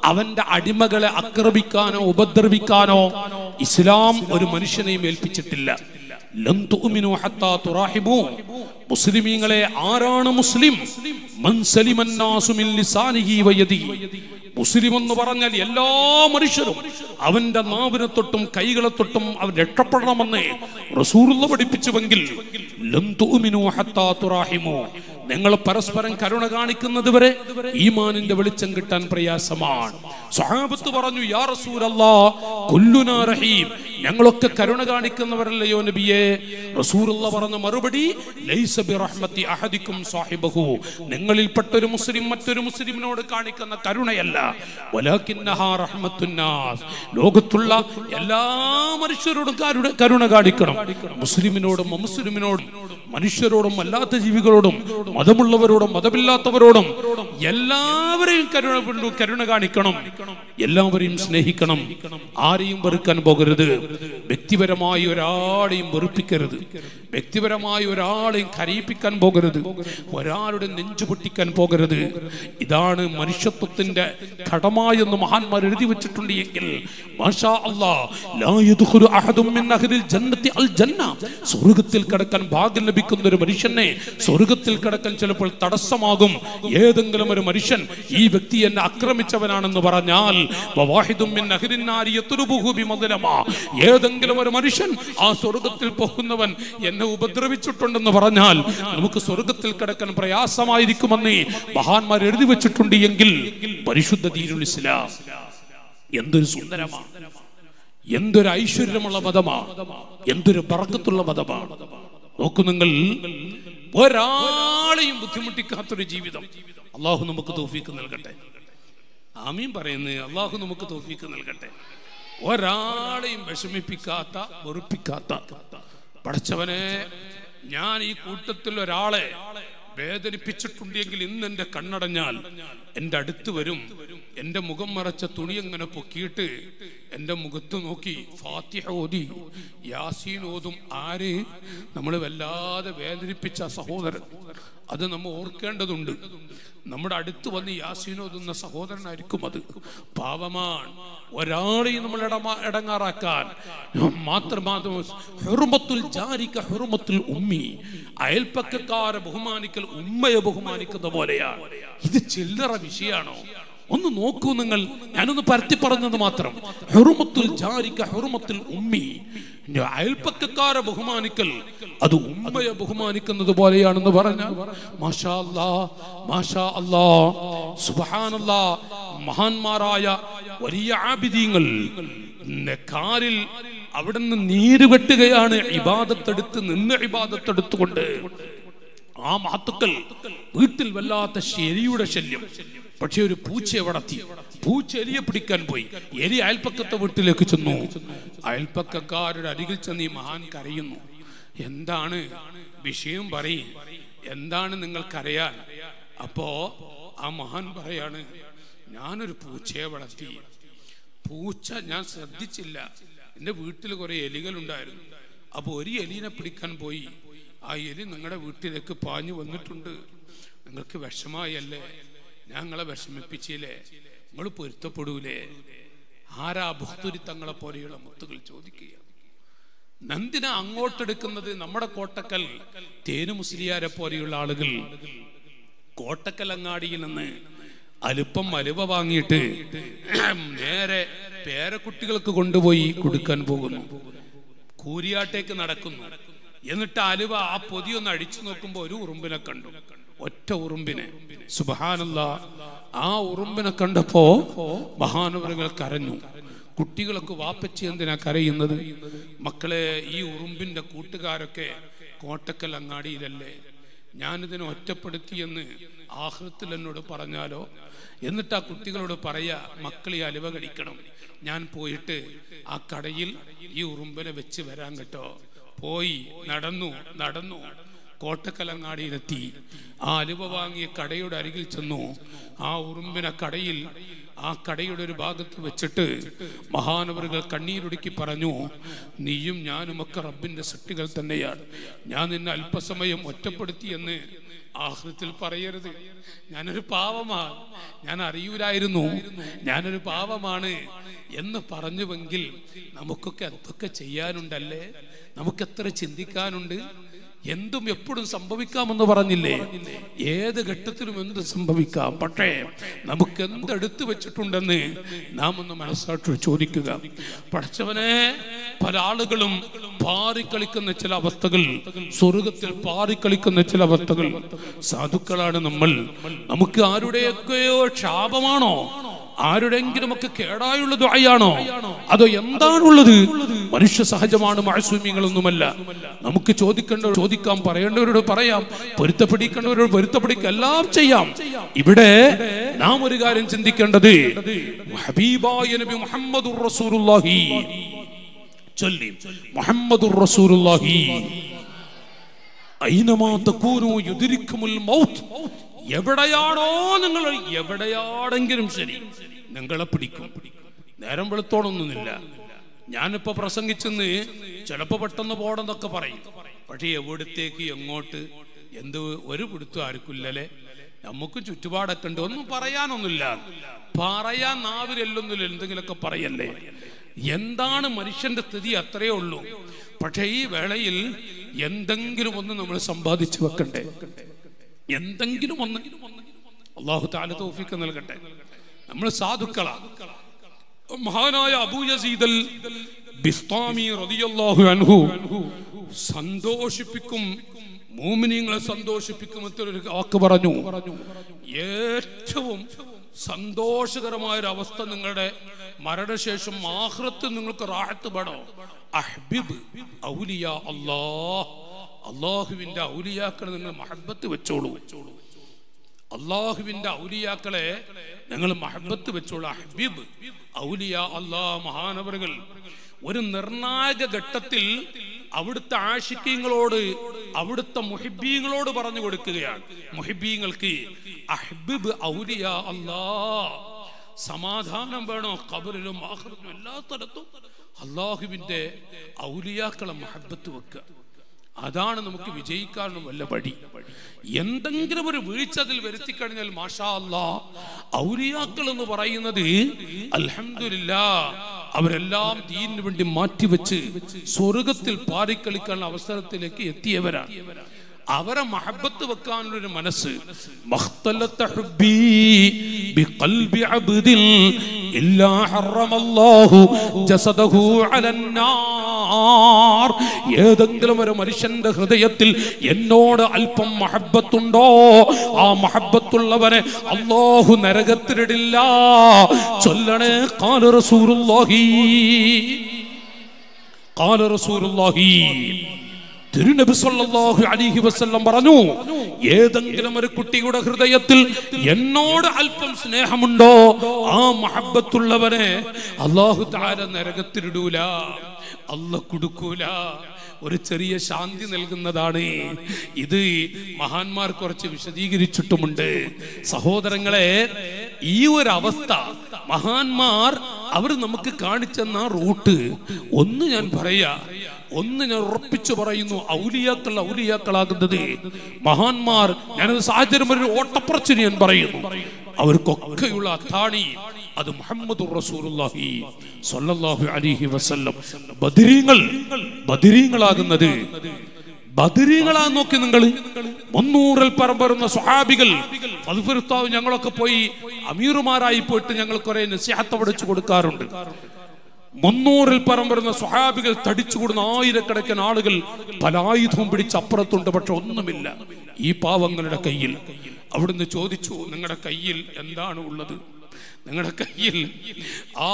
അവന്റെ അടിമകളെ ആക്രമിക്കാനോ ഉപദ്രവിക്കാനോ ഇസ്ലാം ഒരു മനുഷ്യനെയും ഏൽപ്പിച്ചിട്ടില്ല. മുസ്ലിമീങ്ങളെ ആരാണ് മുസ്ലിം? മുസ്ലിം എന്ന് പറഞ്ഞാൽ എല്ലാ മനുഷ്യരും അവന്റെ നാവിനെ തൊട്ടും കൈകളെ തൊട്ടും അവൻ രക്ഷപ്പെടണമെന്ന് റസൂറുള്ള പഠിപ്പിച്ചുവെങ്കിൽ നിങ്ങൾ പരസ്പരം കരുണ കാണിക്കുന്നതുവരെ ഈമാനിന്റെ വെളിച്ചം കിട്ടാൻ പ്രയാസമാണ്. സഹാബത്ത് പറഞ്ഞു യാ റസൂലല്ലാ കുല്ലുനാ റഹീം. ഞങ്ങളൊക്കെ കരുണ കാണിക്കുന്നവരല്ലയോ നബിയെ? റസൂലുള്ള പറഞ്ഞ മറുപടി ലൈസ ബിറഹ്മത്തി അഹദിക്കും സാഹിബഹു. നിങ്ങളിൽപ്പെട്ട ഒരു മുസ്ലിം മറ്റൊരു മുസ്ലിമിനോട് കാണിക്കുന്ന കരുണയല്ല. ലോകത്തുള്ള എല്ലാ മനുഷ്യരോടും കരുണ കാണിക്കണം. മുസ്ലിമിനോടും അമുസ്ലിമിനോടും മനുഷ്യരോടും അല്ലാത്ത ജീവികളോടും മതമുള്ളവരോടും മതമില്ലാത്തവരോടും എല്ലാവരെയും കരുണ കരുണ കാണിക്കണം. എല്ലാവരെയും സ്നേഹിക്കണം. ആരെയും വെറുക്കാൻ പോകരുത്. വ്യക്തിപരമായി ഒരാളെയും വെറുപ്പിക്കരുത് വ്യക്തിപരമായി ഒരാളെയും കരയിപ്പിക്കാൻ പോകരുത് ഒരാളുടെ നെഞ്ചു പൊട്ടിക്കാൻ പോകരുത് ഇതാണ് മനുഷ്യത്വത്തിന്റെ കടമായെന്ന് മഹാന്മാർ എഴുതി വെച്ചിട്ടുണ്ട് എങ്കിൽ. സ്വർഗത്തിൽ കിടക്കാൻ ഭാഗ്യം ലഭിക്കുന്ന ഒരു മനുഷ്യനെ സ്വർഗത്തിൽ കിടക്കാൻ ചിലപ്പോൾ തടസ്സമാകും ഏതെങ്കിലും ഒരു മനുഷ്യൻ ഈ വ്യക്തി എന്നെ ആക്രമിച്ചവനാണെന്ന് പറഞ്ഞാൽ. ഏതെങ്കിലും ഒരു മനുഷ്യൻ ആ സ്വർഗത്തിൽ പോകുന്നവൻ എന്നെ ഉപദ്രവിച്ചിട്ടുണ്ടെന്ന് പറഞ്ഞാൽ നമുക്ക് സ്വർഗത്തിൽ കിടക്കാൻ പ്രയാസമായിരിക്കുമെന്ന് മഹാന്മാർ എഴുതി വെച്ചിട്ടുണ്ട് എങ്കിൽ പരിശുദ്ധ ദീനുൽ ഇസ്ലാം. എന്തൊരു സുന്ദരമാണ് എന്തൊരു ഐശ്വര്യമുള്ള മതമാണ് എന്തൊരു പറക്കത്തുള്ള മതമാണ് നോക്കൂ നിങ്ങൾ ഒരാളെയും ബുദ്ധിമുട്ടിക്കാത്തൊരു ജീവിതം. അള്ളാഹു നമുക്ക് തോഫീക്ക് നൽകട്ടെ. ആമീൻ പറയുന്നത് അള്ളാഹു നമുക്ക് തോഫീക്ക് നൽകട്ടെ. ഒരാളെയും വിഷമിപ്പിക്കാത്ത വെറുപ്പിക്കാത്ത. പഠിച്ചവനെ ഞാൻ ഈ കൂട്ടത്തിൽ ഒരാളെ വേദനിപ്പിച്ചിട്ടുണ്ടെങ്കിൽ ഇന്ന് എന്റെ കണ്ണടഞ്ഞാൽ എന്റെ അടുത്ത് വരും. എന്റെ മുഖം മറച്ച തുണി അങ്ങനെ പൊക്കിയിട്ട് എന്റെ മുഖത്ത് നോക്കി ഫാത്തിഹ ഓതി. യാസീൻ ഓതും. ആര്? നമ്മൾ വല്ലാതെ വേദനിപ്പിച്ച സഹോദരൻ. അത് നമ്മൾ ഓർക്കേണ്ടതുണ്ട്. നമ്മുടെ അടുത്ത് വന്ന് യാസീൻ ഓതുന്ന സഹോദരനായിരിക്കും അത്. പാവമാണ് ഒരാളെയും നമ്മൾ ഇടമാ ഇടങ്ങാറാക്കാൻ. മാത്രം ഹുറുമത്തുൽ ജാരിക ഹുറുമത്തുൽ ഉമ്മി. അയൽപ്പക്കക്കാരെ ബഹുമാനിക്കൽ ഉമ്മയെ ബഹുമാനിക്കുന്ന പോലെയാണ് ഇത് ചില്ലറ വിഷയാണോ? ഒന്ന് നോക്കൂ നിങ്ങൾ. ഞാനൊന്ന് പരത്തി പറഞ്ഞത് മാത്രം. ഹെറുമത്തുൽ ജാരിക്ക ഹെറുമത്തുൽ ഉമ്മി. അയൽപ്പക്കാരെ ബഹുമാനിക്കൽ. അത് ഉമ്മയെ ബഹുമാനിക്കുന്നത് പോലെയാണെന്ന് പറഞ്ഞ മാഷാ മാഷാ മഹാന്മാരായ വലിയ ആബിദീങ്ങൾ കാറിൽ അവിടുന്ന് നീര് വെട്ടുകയാണ് ഇബാദത്തെടുത്ത് നിന്ന് ഇബാദത്തെടുത്തുകൊണ്ട്. ആ മാത്തുക്കൾ വീട്ടിൽ വല്ലാത്ത ശരിയുടെ ശല്യം. പക്ഷെ ഒരു പൂച്ചയെ വളർത്തി പൂച്ച എലിയെ പിടിക്കാൻ പോയി. എലി അയൽപ്പക്കത്തെ വീട്ടിലേക്ക് ചെന്നു. അയൽപ്പക്കക്കാരുടെ അരികിൽ ചെന്ന് ഈ മഹാൻ കരയുന്നു. എന്താണ്? വിഷയം പറയും. എന്താണ് നിങ്ങൾക്കറിയാൻ അപ്പോ ആ മഹാൻ പറയാണ് ഞാനൊരു പൂച്ചയെ വളർത്തി. പൂച്ച ഞാൻ ശ്രദ്ധിച്ചില്ല. എന്റെ വീട്ടിൽ കുറെ എലികൾ ഉണ്ടായിരുന്നു അപ്പൊ ഒരു എലിനെ പിടിക്കാൻ പോയി. ആ എലി നിങ്ങളുടെ വീട്ടിലേക്ക് പാഞ്ഞു വന്നിട്ടുണ്ട്. നിങ്ങൾക്ക് വിഷമായല്ലേ? ഞങ്ങളെ വിഷമിപ്പിച്ചില്ലേ? നിങ്ങൾ പൊരുത്തപ്പെടൂലേ? ആരാ ഭക്തുരി തങ്ങളെ പോലെയുള്ള മുത്തുകൾ ചോദിക്കുക. നന്ദിന അങ്ങോട്ടെടുക്കുന്നത് നമ്മുടെ കോട്ടക്കൽ തേനു മുസ്ലിയാരെ പോലെയുള്ള ആളുകൾ? കോട്ടക്കൽ അങ്ങാടിയിൽ നിന്ന് അലുപ്പം അലുവ വാങ്ങിയിട്ട് നേരെ പേരക്കുട്ടികൾക്ക് കൊണ്ടുപോയി കൊടുക്കാൻ പോകുന്നു. കൂരിയാട്ടേക്ക് നടക്കുന്നു. എന്നിട്ട് അലുവ ആ പൊതിയൊന്ന് അടിച്ചു നോക്കുമ്പോൾ ഒരു ഉറുമ്പിനെ കണ്ടു. ഒറ്റ ഉറുമ്പിനെ. സുബഹാനല്ല ആ ഉറുമ്പിനെ കണ്ടപ്പോ മഹാനവറുകൾ കരഞ്ഞു. കുട്ടികളൊക്കെ വാപ്പച്ചി എന്തിനാ കരയുന്നത്? മക്കളെ ഈ ഉറുമ്പിന്റെ കൂട്ടുകാരൊക്കെ കോട്ടക്കൽ അങ്ങാടിയിലല്ലേ? ഞാനിതിനെ ഒറ്റപ്പെടുത്തിയെന്ന് ആഹൃത്തിൽ എന്നോട് പറഞ്ഞാലോ? എന്നിട്ട് ആ കുട്ടികളോട് പറയാ മക്കളെ അലുവ കഴിക്കണം ഞാൻ പോയിട്ട് ആ കടയിൽ ഈ ഉറുമ്പിനെ വെച്ച് വരാൻ കേട്ടോ. പോയി നടന്നു നടന്നു. കോട്ടക്കലങ്ങാടിയിലെത്തി. ആ അലുവ വാങ്ങിയ കടയുടെ അരികിൽ ചെന്നു. ആ ഉറുമ്പിന കടയിൽ ആ കടയുടെ ഒരു ഭാഗത്ത് വെച്ചിട്ട് മഹാനവറുകൾ കണ്ണീരൊടുക്കി പറഞ്ഞു നീയും ഞാനും ഒക്കെ റബ്ബിന്റെ സൃഷ്ടികൾ തന്നെയാണ്. ഞാൻ നിന്നെ അല്പസമയം ഒറ്റപ്പെടുത്തിയെന്ന് ആഹൃത്തിൽ പറയരുത്. ഞാനൊരു പാവമാണ്. ഞാൻ അറിയൂലായിരുന്നു. ഞാനൊരു പാവമാണ് എന്ന് പറഞ്ഞുവെങ്കിൽ നമുക്കൊക്കെ എന്തൊക്കെ ചെയ്യാനുണ്ടല്ലേ? നമുക്കെത്ര ചിന്തിക്കാനുണ്ട്? എന്തും എപ്പോഴും സംഭവിക്കാമെന്ന് പറഞ്ഞില്ലേ? ഏത് ഘട്ടത്തിലും എന്ത് സംഭവിക്കാം. പക്ഷേ നമുക്ക് എന്തെടുത്തു വെച്ചിട്ടുണ്ടെന്ന് നാം ഒന്ന് മനസ്സായിട്ട് ചോദിക്കുക. പഠിച്ചവനെ പല ആളുകളും പാറിക്കളിക്കുന്ന ചില അവസ്ഥകൾ സ്വർഗത്തിൽ പാറിക്കളിക്കുന്ന ചില അവസ്ഥകൾ. സാധുക്കളാണ് നമ്മൾ. നമുക്ക് ആരുടെയൊക്കെയോ ക്ഷാപമാണോ ആരുടെങ്കിലും ഒക്കെ കേടായുള്ള ദുആയാണോ? അതോ എന്താണുള്ളത്? മനുഷ്യ സഹജമാണ് മാസൂമ്യങ്ങളൊന്നുമല്ല നമുക്ക് ചോദിക്കേണ്ട ചോദിക്കാം പറയേണ്ടവരോട് പറയാം പൊരുത്തപ്പെടിക്കേണ്ടവരോട് പൊരുത്തപ്പെടിക്കുക എല്ലാം ചെയ്യാം. ഇവിടെ നാം ഒരു കാര്യം ചിന്തിക്കേണ്ടത് ഹബീബായ നബി റസൂലുള്ളാഹി. റസൂലുള്ളാഹി. ഐനമാ മൗത്ത്? എവിടെയാണോ നിങ്ങൾ എവിടെയാണെങ്കിലും ശരി നിങ്ങളെ പിടിക്കും. നേരം വെളുത്തോണൊന്നുമില്ല. ഞാനിപ്പോ പ്രസംഗിച്ചെന്ന് ചിലപ്പോ പെട്ടെന്ന് പോടെന്നൊക്കെ പറയും. പക്ഷെ എവിടത്തേക്ക് എങ്ങോട്ട് എന്ത് ഒരു പിടുത്തം ആർക്കില്ലല്ലേ? നമുക്ക് ചുറ്റുപാടൊക്കെ ഉണ്ട്. ഒന്നും പറയാനൊന്നുമില്ല. പറയാൻ നാവിലല്ലൊന്നുമില്ല എന്തെങ്കിലുമൊക്കെ പറയല്ലേ? എന്താണ് മനുഷ്യന്റെ സ്ഥിതി അത്രയേ ഉള്ളൂ. പക്ഷെ ഈ വേളയിൽ എന്തെങ്കിലും ഒന്ന് നമ്മൾ സമ്പാദിച്ചു വെക്കണ്ടേ? എന്തെങ്കിലും ഒന്ന് അള്ളാഹു താല തോഫിക്ക് നൽകട്ടെ. നമ്മൾ സാധുക്കളാണ് മഹാനായ അബൂ യസീദൽ ബിസ്താമി അൻഹു സന്തോഷിപ്പിക്കും മൂമിനിങ്ങളെ സന്തോഷിപ്പിക്കും ഒരു വാക്ക് പറഞ്ഞു. ഏറ്റവും സന്തോഷകരമായ ഒരു അവസ്ഥ നിങ്ങളുടെ മരണശേഷം ആഹ്റത്ത് നിങ്ങൾക്ക് റാഹത്ത് പെടോ? അഹ്ബിബ് ഔലിയ അല്ലാഹ്. അള്ളാഹുവിന്റെ ഔലിയാക്കളെ നിങ്ങൾ മഹബത്ത് വെച്ചോളൂ. വെച്ചോളൂ അള്ളാഹുവിന്റെ ഔലിയാക്കളെ നിങ്ങൾ മഹബത്ത് വെച്ചോളൂ. ഹബീബ് ഔലിയ അള്ളാഹ് മഹാനവറുകൾ ഒരു നിർണായക ഘട്ടത്തിൽ അവിടുത്തെ ആഷിക്കീങ്ങളോട് അവിടുത്തെ മുഹിബീങ്ങളോട് പറഞ്ഞു കൊടുക്കുകയാണ്. മുഹിബീങ്ങൾക്ക് അഹ്ബിബ് ഔലിയ അല്ലാ സമാധാനം വേണോ? കബറിലും ആഹ്റിലും എല്ലാ സ്ഥലത്തും അള്ളാഹുവിന്റെ ഔലിയാക്കളെ മഹബത്ത് വെക്കുക. അതാണ് നമുക്ക് വിജയിക്കാനും വല്ല പടി എന്തെങ്കിലും ഒരു വീഴ്ച അതിൽ വരുത്തി കഴിഞ്ഞാൽ മാഷാ അല്ലാ ഔലിയാക്കൾ എന്ന് പറയുന്നത് അൽഹംദുലില്ലാ അവരെല്ലാം ദീനിന് വേണ്ടി മാറ്റിവെച്ച് സ്വർഗത്തിൽ പാറിക്കളിക്കാനുള്ള അവസരത്തിലേക്ക് എത്തിയവരാണ്. അവരെ മഹബത്ത് വെക്കാനുള്ളൊരു മനസ്സ്. ഏതെങ്കിലും ഒരു മനുഷ്യന്റെ ഹൃദയത്തിൽ എന്നോട് അല്പം മഹബത്തുണ്ടോ? ആ മഹബത്തുള്ളവനെ അള്ളാഹു നരകത്തിലിടില്ല. ചൊല്ലണേ ഖാല റസൂലുള്ളാഹി. തിരുനബി സല്ലല്ലാഹു അലൈഹി വസല്ലം പറഞ്ഞു ഏതെങ്കിലും ഒരു കുട്ടിയുടെ ഹൃദയത്തിൽ എന്നോട് അല്പം സ്നേഹമുണ്ടോ? ആ മഹബത്തുള്ളവനെ അള്ളാഹു താര നരകത്തിലിടൂല അല്ല കൊടുക്കൂല. ഒരു ചെറിയ ശാന്തി നൽകുന്നതാണ്. ഇത് മഹാന്മാർ കുറച്ച് വിശദീകരിച്ചിട്ടുമുണ്ട്. സഹോദരങ്ങളെ ഈ ഒരു അവസ്ഥ മഹാന്മാർ അവർ നമുക്ക് കാണിച്ചെന്ന റൂട്ട് ഒന്ന് ഞാൻ പറയാ. ഒന്ന് ഞാൻ ഉറപ്പിച്ചു പറയുന്നു ഔലിയാക്കൾ ഔലിയാക്കളാകുന്നത്. മഹാന്മാർ ഞാനത് സാഹചര്യം ഒരു ഓട്ടപ്പുറച്ചിന് ഞാൻ പറയുന്നു. അവർക്കൊക്കെയുള്ള അത്താണി അത് മുഹമ്മദ് റസൂലുള്ളാഹി സ്വല്ലല്ലാഹു അലൈഹി വസല്ലം. ബദരീങ്ങൾ ബദരീങ്ങളാകുന്നത്. ബദരീങ്ങളാ നോക്കി നിങ്ങൾ. മുന്നൂറിൽ പരം വരുന്ന സ്വഹാബികൾ ഫൽഫുർത്താവ് ഞങ്ങളൊക്കെ പോയി അമീറുമാരായി പോയിട്ട് ഞങ്ങൾ കുറെ നസിഹത്ത് പഠിച്ചു കൊടുക്കാറുണ്ട്. മുന്നൂറിൽ പരം വരുന്ന സ്വഹാബികൾ തടിച്ചുകൂടുന്ന ആയിരക്കണക്കിന് ആളുകൾ പല ആയുധവും പിടിച്ച് അപ്പുറത്തുണ്ട് പക്ഷെ ഒന്നുമില്ല. ഈ പാവങ്ങളുടെ കയ്യിൽ. അവിടുന്ന് ചോദിച്ചു നിങ്ങളുടെ കയ്യിൽ എന്താണ് ഉള്ളത്? നിങ്ങളുടെ കയ്യിൽ ആ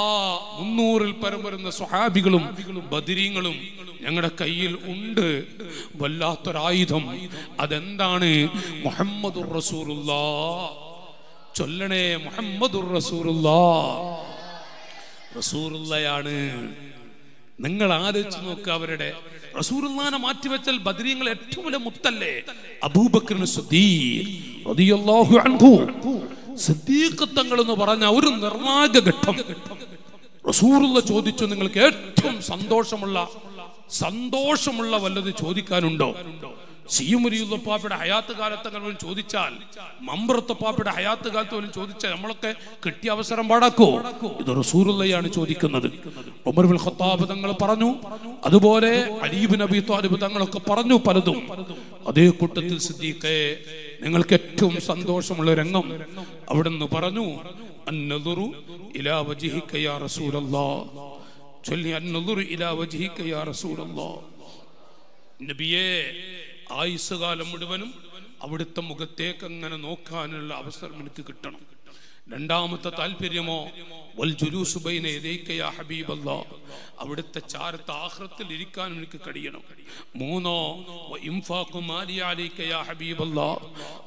മുന്നൂറിൽ പരം വരുന്ന സ്വഹാബികളും ബദിരീങ്ങളും ഞങ്ങളുടെ കയ്യിൽ ഉണ്ട്. വല്ലാത്തൊരായുധം. അതെന്താണ്? മുഹമ്മദുർ റസൂറുല്ലാ ചൊല്ലണേ മുഹമ്മദുർ റസൂറുല്ലാ റസൂറുള്ളയാണ്. നിങ്ങൾ ആലോചിച്ച് നോക്കുക അവരുടെ റസൂറുല്ലാനെ മാറ്റിവെച്ചാൽ ബദരീങ്ങൾ ഏറ്റവും വലിയ മുത്തല്ലേ? അബൂബക്കറിന് സിദ്ദീഖത്തങ്ങൾ എന്ന് പറഞ്ഞ ഒരു നിർണായക ഘട്ടം. റസൂറുള്ള ചോദിച്ചു നിങ്ങൾക്ക് ഏറ്റവും സന്തോഷമുള്ള സന്തോഷമുള്ള വല്ലത് ചോദിക്കാനുണ്ടോ? സിയുമുരിയുള്ളപ്പാപ്പയുടെ ഹയാത്ത് കാലത്ത് അങ്ങനെ പോലും ചോദിച്ചാൽ മമ്പ്രത്തപ്പാപ്പയുടെ ഹയാത്ത് കാലത്ത് പോലും ചോദിച്ചാൽ നമ്മളൊക്കെ കിട്ടിയ അവസരം വടക്കോ? ഇത് റസൂറുള്ളയാണ് ചോദിക്കുന്നത്. ഉമർ ഖത്താബ് തങ്ങൾ പറഞ്ഞു അതുപോലെ അലീബ് നബി താലിബ് തങ്ങളൊക്കെ പറഞ്ഞു പലതും. അതേ കൂട്ടത്തിൽ സിദ്ദീഖെ നിങ്ങൾക്ക് ഏറ്റവും സന്തോഷമുള്ള രംഗം അവിടെ നിന്ന് പറഞ്ഞു അന്നതുറു ഇലാ വജിഹിക യാ റസൂലല്ലാഹ് ചൊല്ലി അന്നതുറു ഇലാ വജിഹിക യാ റസൂലല്ലാഹ് നബിയെ ആയുസ് കാലം മുഴുവനും അവിടുത്തെ മുഖത്തേക്ക് അങ്ങനെ നോക്കാനുള്ള അവസരം എനിക്ക് കിട്ടണം. രണ്ടാമത്തെ താല്പര്യമോ അവിടുത്തെ ചാരത്ത് ആഖിറത്തിൽ ഇരിക്കാൻ എനിക്ക് കഴിയണം. മൂന്നോ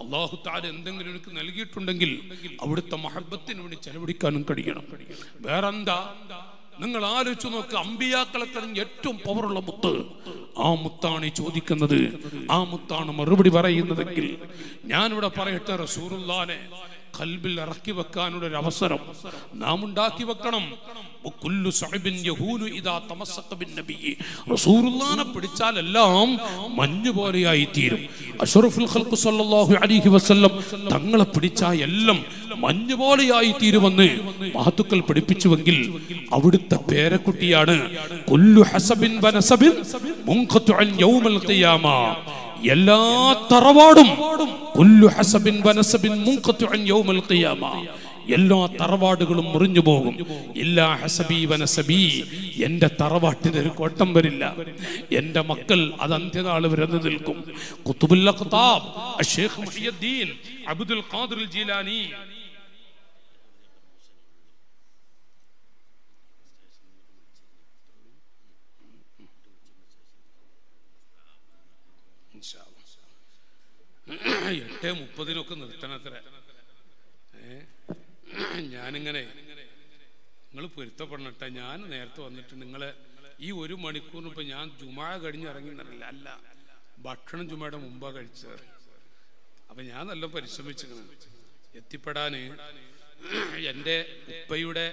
അല്ലാഹു തആല എന്തെങ്കിലും എനിക്ക് നൽകിയിട്ടുണ്ടെങ്കിൽ അവിടുത്തെ മഹബത്തിന് വേണ്ടി ചെലവഴിക്കാനും കഴിയണം. വേറെന്താ? നിങ്ങൾ ആലോചിച്ചു നോക്ക് അമ്പിയാക്കളെ കഴിഞ്ഞ് ഏറ്റവും പവറുള്ള മുത്ത്. ആ മുത്താണ് ചോദിക്കുന്നത്. ആ മുത്താണ് മറുപടി പറയുന്നതെങ്കിൽ ഞാനിവിടെ പറയട്ടെ റസൂറുല്ലാനെ കൽബിൽ ഇറക്കി വെക്കാനുള്ള ഒരു അവസരം നാം ഉണ്ടാക്കി വെക്കണം. റസൂറുല്ലാനെ എല്ലാം മഞ്ഞ് പോലെയായി തീരും. അഷറഫുൽ ഖൽഖ് സല്ലല്ലാഹു അലൈഹി വസല്ലം തങ്ങളെ പിടിച്ചാൽ എല്ലാം മഞ്ഞ് പോലെയായി തീരുമെന്ന് മഹത്തുക്കൾ പഠിപ്പിച്ചുവെങ്കിൽ അവിടുത്തെ പേരക്കുട്ടിയാണ് കുല്ലു ഹസബിൻ വനസബിൻ മുൻഖത്തുഅൻ യൗമൽ ഖിയാമ. എല്ലാ തറവാടും കുല്ലു ഹസബിൻ വനസബിൻ മുൻഖത്തുഅൻ യൗമൽ ഖിയാമ. എല്ലാ തറവാടുകളും മുറിഞ്ഞു പോകും. ഇല്ലാ ഹസബി വനസബി എന്റെ തറവാട്ടിന് ഒരു കോട്ടം വരില്ല. എന്റെ മക്കൾ അത് അന്ത്യനാൾ വരെ നിൽക്കും. കുത്തുബുല്ല മുഹിയുദ്ദീൻ അബ്ദുൽ ഖാദിർ ജീലാനി ഇൻഷാ അല്ലാ. എട്ട് മുപ്പതിനൊക്കെ നിർത്തണത്ര ഏ? ഞാനിങ്ങനെ നിങ്ങൾ പൊരുത്തപ്പെടണട്ടെ. ഞാൻ നേരത്തെ വന്നിട്ട് നിങ്ങളെ ഈ ഒരു മണിക്കൂറിന് ഇപ്പൊ ഞാൻ ജുമാ കഴിഞ്ഞ് ഇറങ്ങിന്നറിയില്ല. അല്ല ഭക്ഷണം ജുമയുടെ മുമ്പാ കഴിച്ചത്. അപ്പൊ ഞാൻ നല്ല പരിശ്രമിച്ചിരുന്നു എത്തിപ്പെടാന് എന്റെ ഉപ്പയുടെ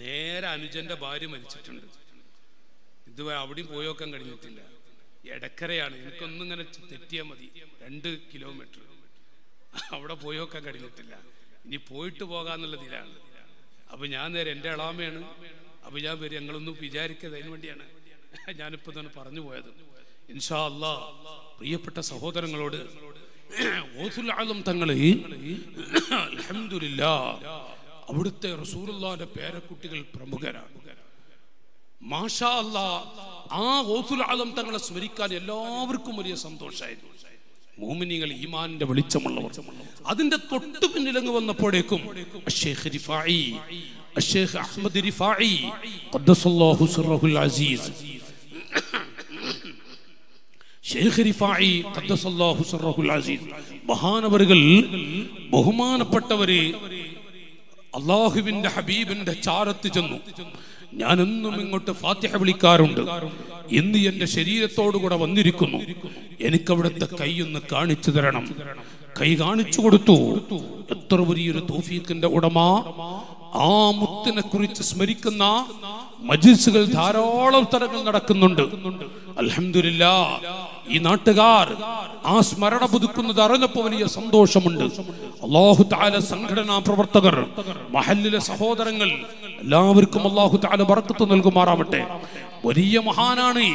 നേരെ അനുജന്റെ ഭാര്യ മരിച്ചിട്ടുണ്ട്. ഇതുവരെ അവിടെയും പോയോക്കാൻ കഴിഞ്ഞിട്ടില്ല. എടക്കരയാണ്. എനിക്കൊന്നും ഇങ്ങനെ തെറ്റിയാൽ മതി. രണ്ട് കിലോമീറ്റർ. അവിടെ പോയോക്കാൻ കഴിഞ്ഞിട്ടില്ല ഇനി പോയിട്ട് പോകാന്നുള്ളതിലാണ് അപ്പൊ ഞാൻ നേരെ എന്റെ അളാമയാണ് അപ്പൊ ഞാൻ പേര് ഞങ്ങളൊന്നും വിചാരിക്കാതെ അതിന് വേണ്ടിയാണ് ഞാനിപ്പോ തന്നെ പറഞ്ഞു പോയത്. ഇൻഷാ അല്ലാ പ്രിയപ്പെട്ട സഹോദരങ്ങളോട് തങ്ങൾ തങ്ങളെ അവിടുത്തെ റസൂറുള്ളാന്റെ പേരക്കുട്ടികൾ പ്രമുഖരാണ്. മാഷാ ആ ഓസുൽ ആലം തങ്ങളെ സ്മരിക്കാൻ എല്ലാവർക്കും വലിയ സന്തോഷമായിരുന്നു മോമിനികൾ ഈമാനിന്റെ വെളിച്ചമുള്ളവർ. അതിന്റെ തൊട്ടു പിന്നിലങ്ങ് വന്നപ്പോഴേക്കും അഷ്ശേഖ് റിഫായി അസീസ്. മഹാനവറുകൾ ബഹുമാനപ്പെട്ടവരെ അള്ളാഹുവിന്റെ ഹബീബിന്റെ ചാരത്ത് ചെന്നു. ഞാൻ എന്നും ഇങ്ങോട്ട് ഫാത്തിഹ വിളിക്കാറുണ്ട്. ഇന്ന് എന്റെ ശരീരത്തോടുകൂടെ വന്നിരിക്കുന്നു. എനിക്കവിടുത്തെ കൈ ഒന്ന് കാണിച്ചു തരണം. കൈ കാണിച്ചു കൊടുത്തു. എത്ര വലിയൊരു തോഫീഖിന്റെ ഉടമ. ആ മുത്തിനെ കുറിച്ച് സ്മരിക്കുന്ന മജിസുകൾ ധാരാളം സ്ഥലങ്ങൾ നടക്കുന്നുണ്ട്. അലഹമില്ല ഈ നാട്ടുകാർ ആ സ്മരണ പുതുക്കുന്നത് അറിഞ്ഞപ്പോ വലിയ സന്തോഷമുണ്ട്. അള്ളാഹു താല സംഘടനാ പ്രവർത്തകർ മഹലിലെ സഹോദരങ്ങൾ എല്ലാവർക്കും അള്ളാഹു താല ബർക്കത്ത് നൽകുമാറാവട്ടെ. വലിയ മഹാനാണ്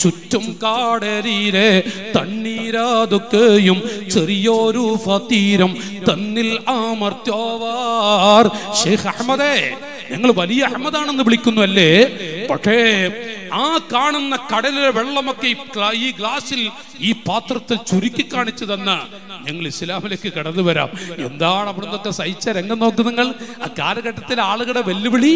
ചുറ്റും കാടരീരെ തണ്ണീരാതൊക്കെയും ചെറിയൊരു ഫതീരം തന്നിൽ ആമർത്തോവാർ ഷേഖ് അഹമ്മദേ ഞങ്ങൾ വലിയ അഹമ്മദാണെന്ന് വിളിക്കുന്നു അല്ലേ? പക്ഷേ ആ കാണുന്ന കടലിലെ വെള്ളമൊക്കെ ഈ ഗ്ലാസിൽ ഈ പാത്രത്തിൽ ചുരുക്കി കാണിച്ചു തന്ന ഞങ്ങൾ ഇസ്ലാമിലേക്ക് കടന്നു വരാം. എന്താണ് അവിടെ നിന്നൊക്കെ സഹിച്ച രംഗം നോക്ക് നിങ്ങൾ? ആ കാലഘട്ടത്തിലെ ആളുകളുടെ വെല്ലുവിളി?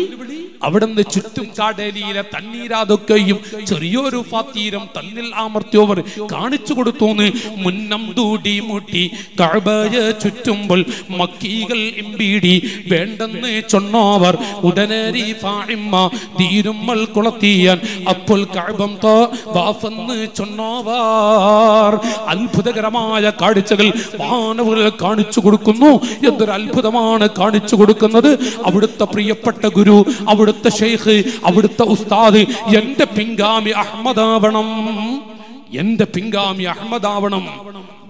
അവിടുന്ന് ചുറ്റും കാടേലിയിലെ തണ്ണീരാതൊക്കെയും ചെറിയൊരു ഫാത്തീരം തന്നിൽ ആമർത്തിയവർ കാണിച്ചു കൊടുത്തോന്ന്. മുന്നം ദൂടി മുട്ടി കഴബയെ ചുറ്റുമ്പോൾ മക്കീകൾ ഇമ്പീടി വേണ്ടെന്ന് ചൊന്നോവർ ഉടനെ തീരുമ്മൽ കുളത്തിയാൻ അപ്പോൾ കഴബം വാഫെന്ന് ചൊന്നോവാർ. അത്ഭുതകരമായ കാഴ്ചകൾ മാനവുകൾ കാണിച്ചു കൊടുക്കുന്നു. എന്തൊരു അത്ഭുതമാണ് കാണിച്ചു കൊടുക്കുന്നത്. അവിടുത്തെ പ്രിയപ്പെട്ട ഗുരു അവിടുത്തെ ഷെയ്ഖ് അവിടുത്തെ ഉസ്താദ് എന്റെ പിങ്കാമി അഹമ്മദാവണം. എന്റെ പിങ്കാമി അഹമ്മദാവണം.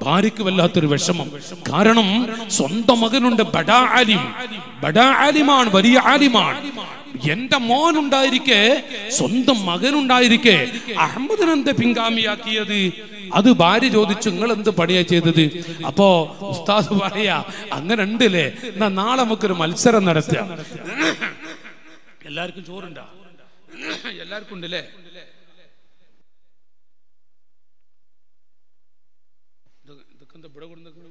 ഭാര്യയ്ക്ക് വല്ലാത്തൊരു വിഷമം. കാരണം സ്വന്തം മകനുണ്ട്. ബഡാ ആലിം. ബഡാ ആലിമാണ് വലിയ ആലിമാണ്. എന്റെ മോൻ ഉണ്ടായിരിക്കെ സ്വന്തം മകനുണ്ടായിരിക്കെ അഹമ്മദിനെന്ത് പിൻഗാമിയാക്കിയത്. അത് ഭാര്യ ചോദിച്ചു നിങ്ങൾ എന്ത് പണിയാ ചെയ്തത്? അപ്പോ ഉസ്താദ് പറയാ അങ്ങനെ ഉണ്ടല്ലേ എന്നാ നാളെ നമുക്കൊരു മത്സരം നടത്തുക എല്ലാവർക്കും ചോറുണ്ടാ? എല്ലാവർക്കും ഉണ്ടല്ലേ ഇത് ഇതൊക്കെ എന്താ ഇവിടെ കൊടുക്കുന്നു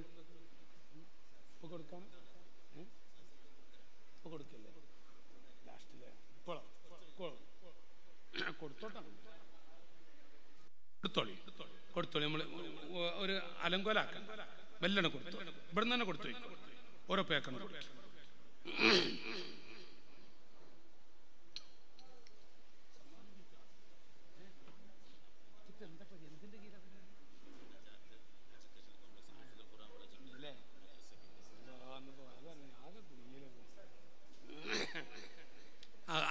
ഇപ്പൊ കൊടുക്കാം. ഏ? ഇപ്പൊ കൊടുക്കല്ലേ? ലാസ്റ്റിലെ. ഇപ്പോഴോ ഇപ്പോഴോ? കൊടുത്തോട്ടാ. കൊടുത്തോളി. കൊടുത്തോളി. നമ്മൾ ഒരു അലങ്കോലാക്കാം. മെല്ലണ കൊടുത്തു. ഇവിടെ നിന്ന് തന്നെ കൊടുത്തു. ഓരോ പേക്കണം കൊടുത്തു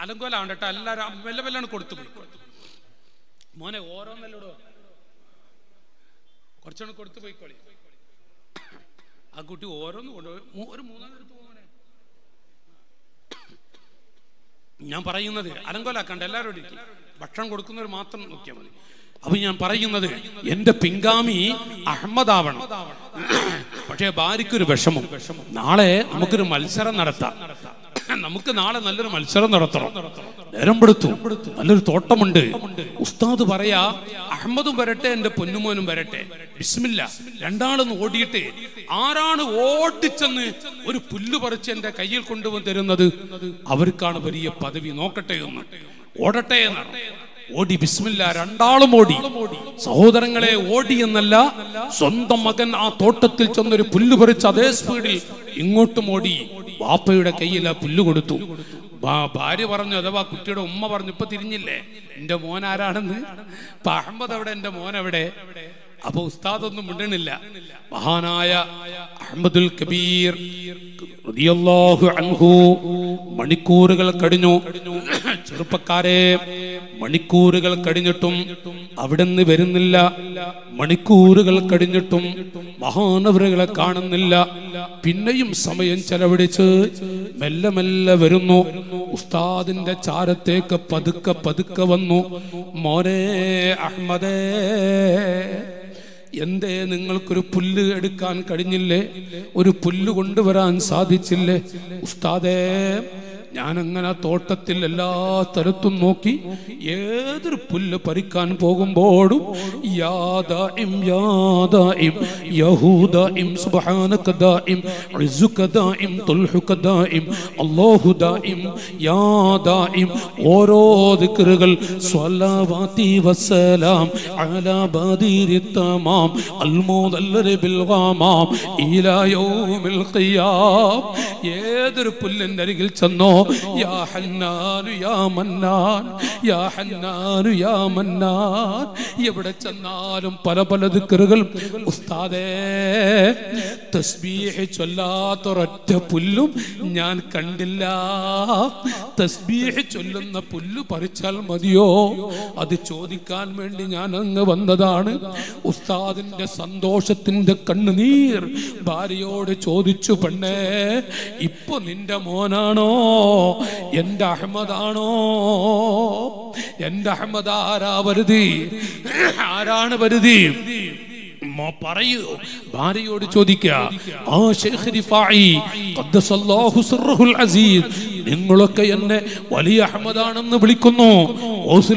അലങ്കോലാവണ്ട കേട്ടോ എല്ലാവരും മെല്ലെ മെല്ലാണ് കൊടുത്തു പോയി. മോനെ ഓരോന്നല്ലോടോ കുറച്ചുകൂടെ കൊടുത്തു പോയിക്കോളി. ആ കുട്ടി ഓരോന്ന് കൊണ്ടുപോയി മൂന്നാണ് ഒരു മൂന്നാം എടുത്ത് പോകണേ ഞാൻ പറയുന്നത് അലങ്കോലാക്കണ്ട എല്ലാവരോടും ഭക്ഷണം കൊടുക്കുന്നവർ മാത്രം നോക്കിയാൽ മതി. അപ്പൊ ഞാൻ പറയുന്നത് എന്റെ പിൻഗാമി അഹമ്മദാവണം. പക്ഷേ ഭാര്യയ്ക്കൊരു വിഷമം. നാളെ നമുക്കൊരു മത്സരം നടത്താം. നമുക്ക് നാളെ നല്ലൊരു മത്സരം നടത്തണം. നേരം പെടുത്തു. നല്ലൊരു തോട്ടമുണ്ട്. ഉസ്താദ് പറയാ അഹമ്മദും വരട്ടെ എന്റെ പൊന്നുമോനും വരട്ടെ. ബിസ്മില്ല. രണ്ടാളൊന്ന് ഓടിയിട്ട് ആരാണ് ഓടിച്ചെന്ന് ഒരു പുല്ല് പറിച്ച് എന്റെ കയ്യിൽ കൊണ്ടുവന്ന് തരുന്നത്? അവർക്കാണ് വലിയ പദവി. നോക്കട്ടെ എന്ന് ഓടട്ടെ എന്നാണ് ഓടി ബിസ്മില്ല രണ്ടാളും ഓടി. സഹോദരങ്ങളെ ഓടി എന്നല്ല സ്വന്തം മകൻ ആ തോട്ടത്തിൽ ചെന്നൊരു പുല്ല് പറിച്ച് അതേ സ്പീഡിൽ ഇങ്ങോട്ടും ഓടി. വാപ്പയുടെ കയ്യിൽ ആ പുല്ല് കൊടുത്തു. ഭാര്യ പറഞ്ഞു അഥവാ കുട്ടിയുടെ ഉമ്മ പറഞ്ഞു ഇപ്പൊ തിരിഞ്ഞില്ലേ? എന്റെ മോൻ ആരാണെന്ന്? ഇപ്പൊ അഹമ്മദ് അവിടെ എന്റെ മോൻ അവിടെ അപ്പൊ ഉസ്താദ് ഒന്നും മിണ്ടണില്ല. മഹാനായ അഹമ്മദുൽ കബീർ മണിക്കൂറുകൾ കഴിഞ്ഞു ചെറുപ്പക്കാരെ മണിക്കൂറുകൾ കഴിഞ്ഞിട്ടും അവിടെ നിന്ന് വരുന്നില്ല. മണിക്കൂറുകൾ കഴിഞ്ഞിട്ടും മഹാനവരുകളെ കാണുന്നില്ല. പിന്നെയും സമയം ചെലവഴിച്ച് മെല്ലെ മെല്ലെ വരുന്നു. ഉസ്താദിന്റെ ചാരത്തേക്ക് പതുക്കെ പതുക്കെ വന്നു. മോനെ അഹമ്മദേ എന്തേ നിങ്ങൾക്കൊരു പുല്ല് എടുക്കാൻ കഴിഞ്ഞില്ലേ? ഒരു പുല്ല് കൊണ്ടുവരാൻ സാധിച്ചില്ലേ? ഉസ്താദേ ഞാനങ്ങനെ തോട്ടത്തിൽ എല്ലാ തരത്തും നോക്കി ഏതൊരു പുല്ല് പറിക്കാൻ പോകുമ്പോഴും ഓരോ ദിക്റുകൾ അലാ തമാം ഇലാ യൗമിൽ ഖിയാം. ഏതൊരു പുല്ലിന്റെ അരികിൽ ചെന്നോ യാ ഹന്നാനു യാ മന്നാൻ യാ ഹന്നാനു യാ മന്നാൻ. എവിടെ ചെന്നാലും പല പല ദിക്കറുകൾ. ഉസ്താദേ തസ്ബീഹ് ചൊല്ലാത്തൊരൊറ്റ പുല്ലും ഞാൻ കണ്ടില്ല. തസ്ബീഹ് ചൊല്ലുന്ന പുല്ല് പറിച്ചാൽ മതിയോ? അത് ചോദിക്കാൻ വേണ്ടി ഞാൻ അങ്ങ് വന്നതാണ്. ഉസ്താദിന്റെ സന്തോഷത്തിന്റെ കണ്ണുനീർ ഭാര്യയോട് ചോദിച്ചു പെണ്ണേ ഇപ്പൊ നിന്റെ മോനാണോ? എന്റെ അഹമ്മദാണോ? എന്റെ അഹമ്മദ് ആരാ വരുതി? ആരാണ് വരുതി? പറയൂ. ഭാര്യയോട് ചോദിക്കുക ആ റിഫായി ഖദ്ദസല്ലാഹു നിങ്ങളൊക്കെ എന്നെ വലിയ അഹമ്മദാണെന്ന് വിളിക്കുന്നു.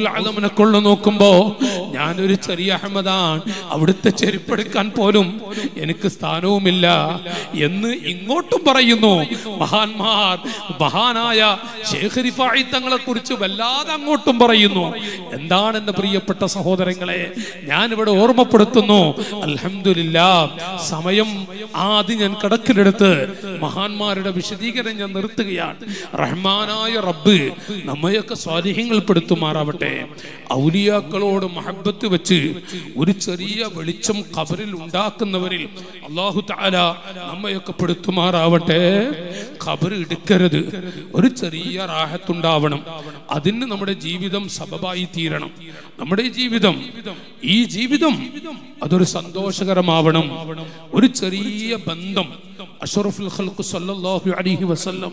ആലമിനെ കൊള്ള നോക്കുമ്പോ ഞാനൊരു ചെറിയ അഹമ്മദാൻ അവിടുത്തെ ചെരുപ്പെടുക്കാൻ പോലും എനിക്ക് സ്ഥാനവുമില്ല. എന്ന് ഇങ്ങോട്ടും പറയുന്നു. മഹാന്മാർ മഹാനായ ശേഖ് റിഫായി തങ്ങളെ കുറിച്ച് വല്ലാതെ അങ്ങോട്ടും പറയുന്നു. എന്താണെന്ന് പ്രിയപ്പെട്ട സഹോദരങ്ങളെ ഞാനിവിടെ ഓർമ്മപ്പെടുത്തുന്നു. അൽഹംദുലില്ല സമയം ആദ്യം ഞാൻ കടക്കിലെടുത്ത് മഹാന്മാരുടെ വിശദീകരണം ഞാൻ നിർത്തുകയാണ്. റഹ്മാനായ റബ്ബ് നമ്മയൊക്കെ സ്വാധീനങ്ങൾപ്പെടുത്തുമാറാവട്ടെ പെടുത്തുമാറാവട്ടെ ഔലിയാക്കളോട് മഹബത്ത് വെച്ച് ഒരു ചെറിയ വെളിച്ചം കബറിൽ ഉണ്ടാക്കുന്നവരിൽ അള്ളാഹു താല നമ്മയൊക്കെ പെടുത്തുമാറാവട്ടെ. ഖബർ എടുക്കരുത്. ഒരു ചെറിയ റാഹത്തുണ്ടാവണം. അതിന് നമ്മുടെ ജീവിതം സബബായി തീരണം. നമ്മുടെ ജീവിതം ഈ ജീവിതം അതൊരു സന്തോഷകരമാവണം. ഒരു ചെറിയ ബന്ധം അഷറഫുൽ ഖൽഖ് സല്ലല്ലാഹു അലൈഹി വസല്ലം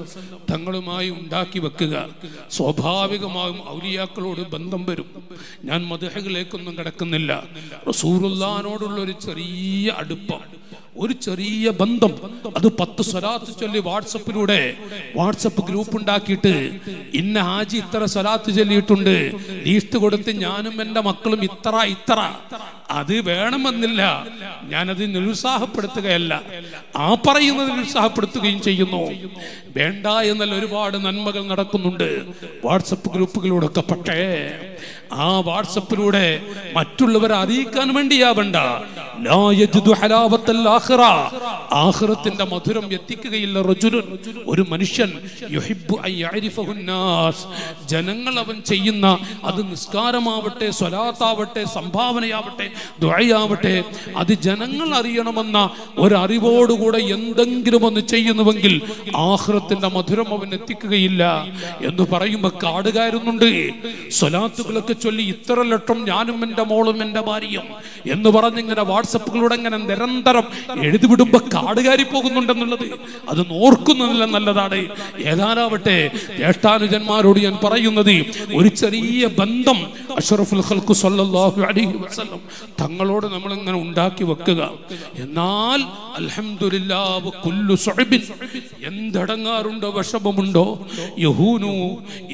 തങ്ങളുമായി ഉണ്ടാക്കി വെക്കുക. സ്വാഭാവികമായും ഔലിയാക്കളോട് ബന്ധം വരും. ഞാൻ മധുഹകളിലേക്കൊന്നും കിടക്കുന്നില്ല റസൂറുല്ലാനോടുള്ള ഒരു ചെറിയ അടുപ്പം. ഒരു ചെറിയ ബന്ധം. അത് പത്ത് സ്വലാത്ത് ചൊല്ലി വാട്സപ്പിലൂടെ വാട്സപ്പ് ഗ്രൂപ്പ് ഉണ്ടാക്കിയിട്ട് ഇന്ന ഹാജി ഇത്ര സ്വലാത്ത് ചൊല്ലിയിട്ടുണ്ട്. ലീസ്റ്റ് കൊടുത്ത് ഞാനും എന്റെ മക്കളും ഇത്ര ഇത്ര. അത് വേണമെന്നില്ല. ഞാനത് നിരുത്സാഹപ്പെടുത്തുകയല്ല. ആ പറയുന്നത് നിരുത്സാഹപ്പെടുത്തുകയും ചെയ്യുന്നു. വേണ്ട എന്നാൽ ഒരുപാട് നന്മകൾ നടക്കുന്നുണ്ട്. വാട്സപ്പ് ഗ്രൂപ്പുകളിലൂടെ പക്ഷേ ആ വാട്സപ്പിലൂടെ മറ്റുള്ളവരെ അറിയിക്കാൻ വേണ്ടിയാവണ്ട. ആഹ്റത്തിന്റെ. മധുരം എത്തിക്കുകയില്ല റജുലുൻ. ഒരു മനുഷ്യൻ ജനങ്ങൾ അവൻ ചെയ്യുന്ന അത് നിസ്കാരമാവട്ടെ സ്വലാത്താവട്ടെ സംഭാവനയാവട്ടെ ദ്വയാവട്ടെ അത് ജനങ്ങൾ അറിയണമെന്ന ഒരറിവോടുകൂടെ എന്തെങ്കിലും ഒന്ന് ചെയ്യുന്നുവെങ്കിൽ ആഹ്റത്തിന്റെ മധുരം അവൻ എത്തിക്കുകയില്ല. എന്ന് പറയുമ്പോ കാടുകാരുന്നുണ്ട്. സ്വലാത്തുകളൊക്കെ ചൊല്ലി ഇത്ര ലക്ഷം ഞാനും എന്റെ മോളും എന്റെ ഭാര്യയും എന്ന് പറഞ്ഞ് ഇങ്ങനെ വാട്സപ്പുകളിലൂടെ ഇങ്ങനെ നിരന്തരം എഴുതി വിടുമ്പോൾ കാടുകാരി പോകുന്നുണ്ടെന്നുള്ളത് അത് നോർക്കുന്നതില്ല നല്ലതാണ്. ഏതാനാവട്ടെ ജ്യേഷ്ഠാനുജന്മാരോട് ഞാൻ പറയുന്നത് ഒരു ചെറിയ ബന്ധം അഷറഫുൽ ഖൽഖു സല്ലല്ലാഹു അലൈഹി വസല്ലം തങ്ങളോട് നമ്മൾ ഇങ്ങനെ ഉണ്ടാക്കി വെക്കുക. എന്നാൽ അൽഹംദുലില്ലാഹ് എന്തടങ്ങാറുണ്ടോ വിഷമമുണ്ടോ? യഹൂനു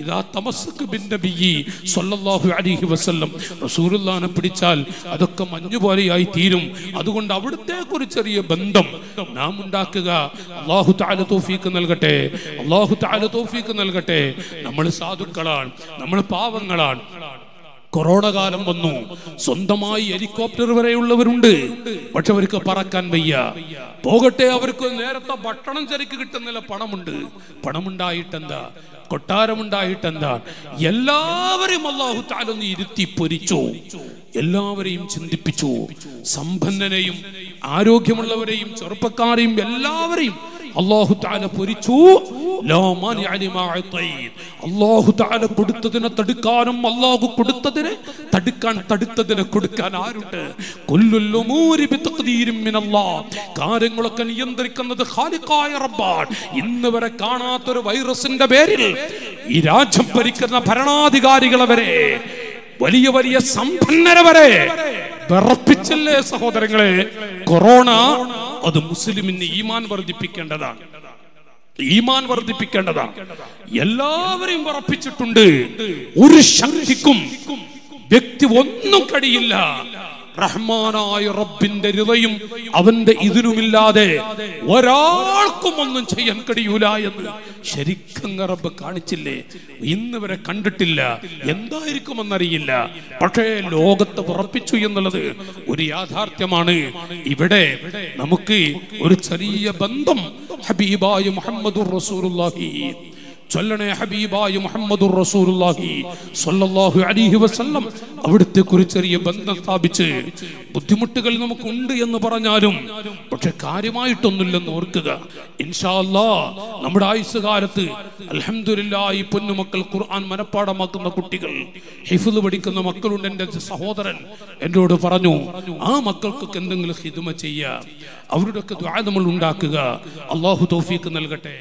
ഇദാ തമസ്സക ബിൻ നബിയി സല്ലല്ലാഹു അലൈഹി വസ്ല്ലം. റസൂറുല്ലാനെ പിടിച്ചാൽ അതൊക്കെ മഞ്ഞുപോലെയായി തീരും. അതുകൊണ്ട് അവിടുത്തെ ഒരു ചെറിയ ബന്ധം നാം ഉണ്ടാക്കുക. അള്ളാഹു താല തോഫീക്ക് നൽകട്ടെ. അള്ളാഹു താല തോഫീക്ക് നൽകട്ടെ. നമ്മൾ സാധുക്കളാണ്. നമ്മൾ പാവങ്ങളാണ്. കൊറോണ കാലം വന്നു. സ്വന്തമായി ഹെലികോപ്റ്റർ വരെയുള്ളവരുണ്ട്. പക്ഷെ അവർക്ക് പറക്കാൻ വയ്യ. പോകട്ടെ അവർക്ക് നേരത്തെ ഭക്ഷണം ശരിക്ക് കിട്ടുന്നില്ല പണമുണ്ട്. പണമുണ്ടായിട്ടെന്താ? കൊട്ടാരമുണ്ടായിട്ടെന്താ? എല്ലാവരെയും അള്ളാഹു താലൊന്ന് ഇരുത്തി പൊരിച്ചു. എല്ലാവരെയും ചിന്തിപ്പിച്ചു. സമ്പന്നനെയും ആരോഗ്യമുള്ളവരെയും ചെറുപ്പക്കാരെയും എല്ലാവരെയും അള്ളാഹു താല പൊരിച്ചു. അള്ളാഹു താല കൊടുത്തതിനെ തടുക്കാനും അള്ളാഹു കൊടുത്തതിനെ തടുക്കാൻ തടുത്തതിനെ കൊടുക്കാൻ ആരുണ്ട്. കാര്യങ്ങളൊക്കെ നിയന്ത്രിക്കുന്നത് റബ്ബാണ് ഇന്ന് വരെ കാണാത്തൊരു വൈറസിന്റെ പേരിൽ ഈ രാജ്യം ഭരിക്കുന്ന ഭരണാധികാരികളെ വരെ വലിയ വലിയ സമ്പന്നരെ വരെ വിറപ്പിച്ചല്ലേ സഹോദരങ്ങളെ? കൊറോണ അത് മുസ്ലിമിന് ഈമാൻ വർദ്ധിപ്പിക്കേണ്ടതാണ്. ഈമാൻ വർദ്ധിപ്പിക്കേണ്ടതാണ്. എല്ലാവരെയും വിറപ്പിച്ചിട്ടുണ്ട്. ഒരു ശക്തിക്കും വ്യക്തി ഒന്നും കഴിയില്ല. റഹ്മാനായ റബ്ബിന്റെ ഹൃദയം അവന്റെ ഇതിനുമില്ലാതെ ഒരാൾക്കും ഒന്നും ചെയ്യാൻ കഴിയൂല എന്ന് ശരിക്കും റബ്ബ് കാണിച്ചില്ലേ? ഇന്ന് വരെ കണ്ടിട്ടില്ല. എന്തായിരിക്കുമെന്നറിയില്ല. പക്ഷേ ലോകത്ത് ഉറപ്പിച്ചു എന്നുള്ളത് ഒരു യാഥാർത്ഥ്യമാണ്. ഇവിടെ നമുക്ക് ഒരു ചെറിയ ബന്ധം ഹബീബായ മുഹമ്മദുർ റസൂലുള്ളാഹി ചൊല്ലണേ ഹബീബായ മുഹമ്മദുർ റസൂലുള്ളാഹി സ്വല്ലല്ലാഹു അലൈഹി വസല്ലം. അവിടുത്തെ കുറിച്ച് ചെറിയ ബന്ധം സ്ഥാപിച്ച് ബുദ്ധിമുട്ടുകൾ നമുക്കുണ്ട് എന്ന് പറഞ്ഞാലും പക്ഷെ കാര്യമായിട്ടൊന്നുമില്ലെന്ന് ഓർക്കുക. ഇൻഷാ അല്ലാ നമ്മുടെ ആയുസ് കാലത്ത് അലഹമുല്ലായി പൊന്നുമക്കൾ ഖുർആൻ മനഃപ്പാടമാക്കുന്ന കുട്ടികൾ ഹിഫുദ് പഠിക്കുന്ന മക്കളുണ്ട്. എന്റെ സഹോദരൻ എന്നോട് പറഞ്ഞു ആ മക്കൾക്കൊക്കെ എന്തെങ്കിലും ഹിദുമ ചെയ്യുക അവരുടെയൊക്കെ ദ്വാ നമ്മൾ ഉണ്ടാക്കുക. അള്ളാഹു തോഫീക്ക് നൽകട്ടെ.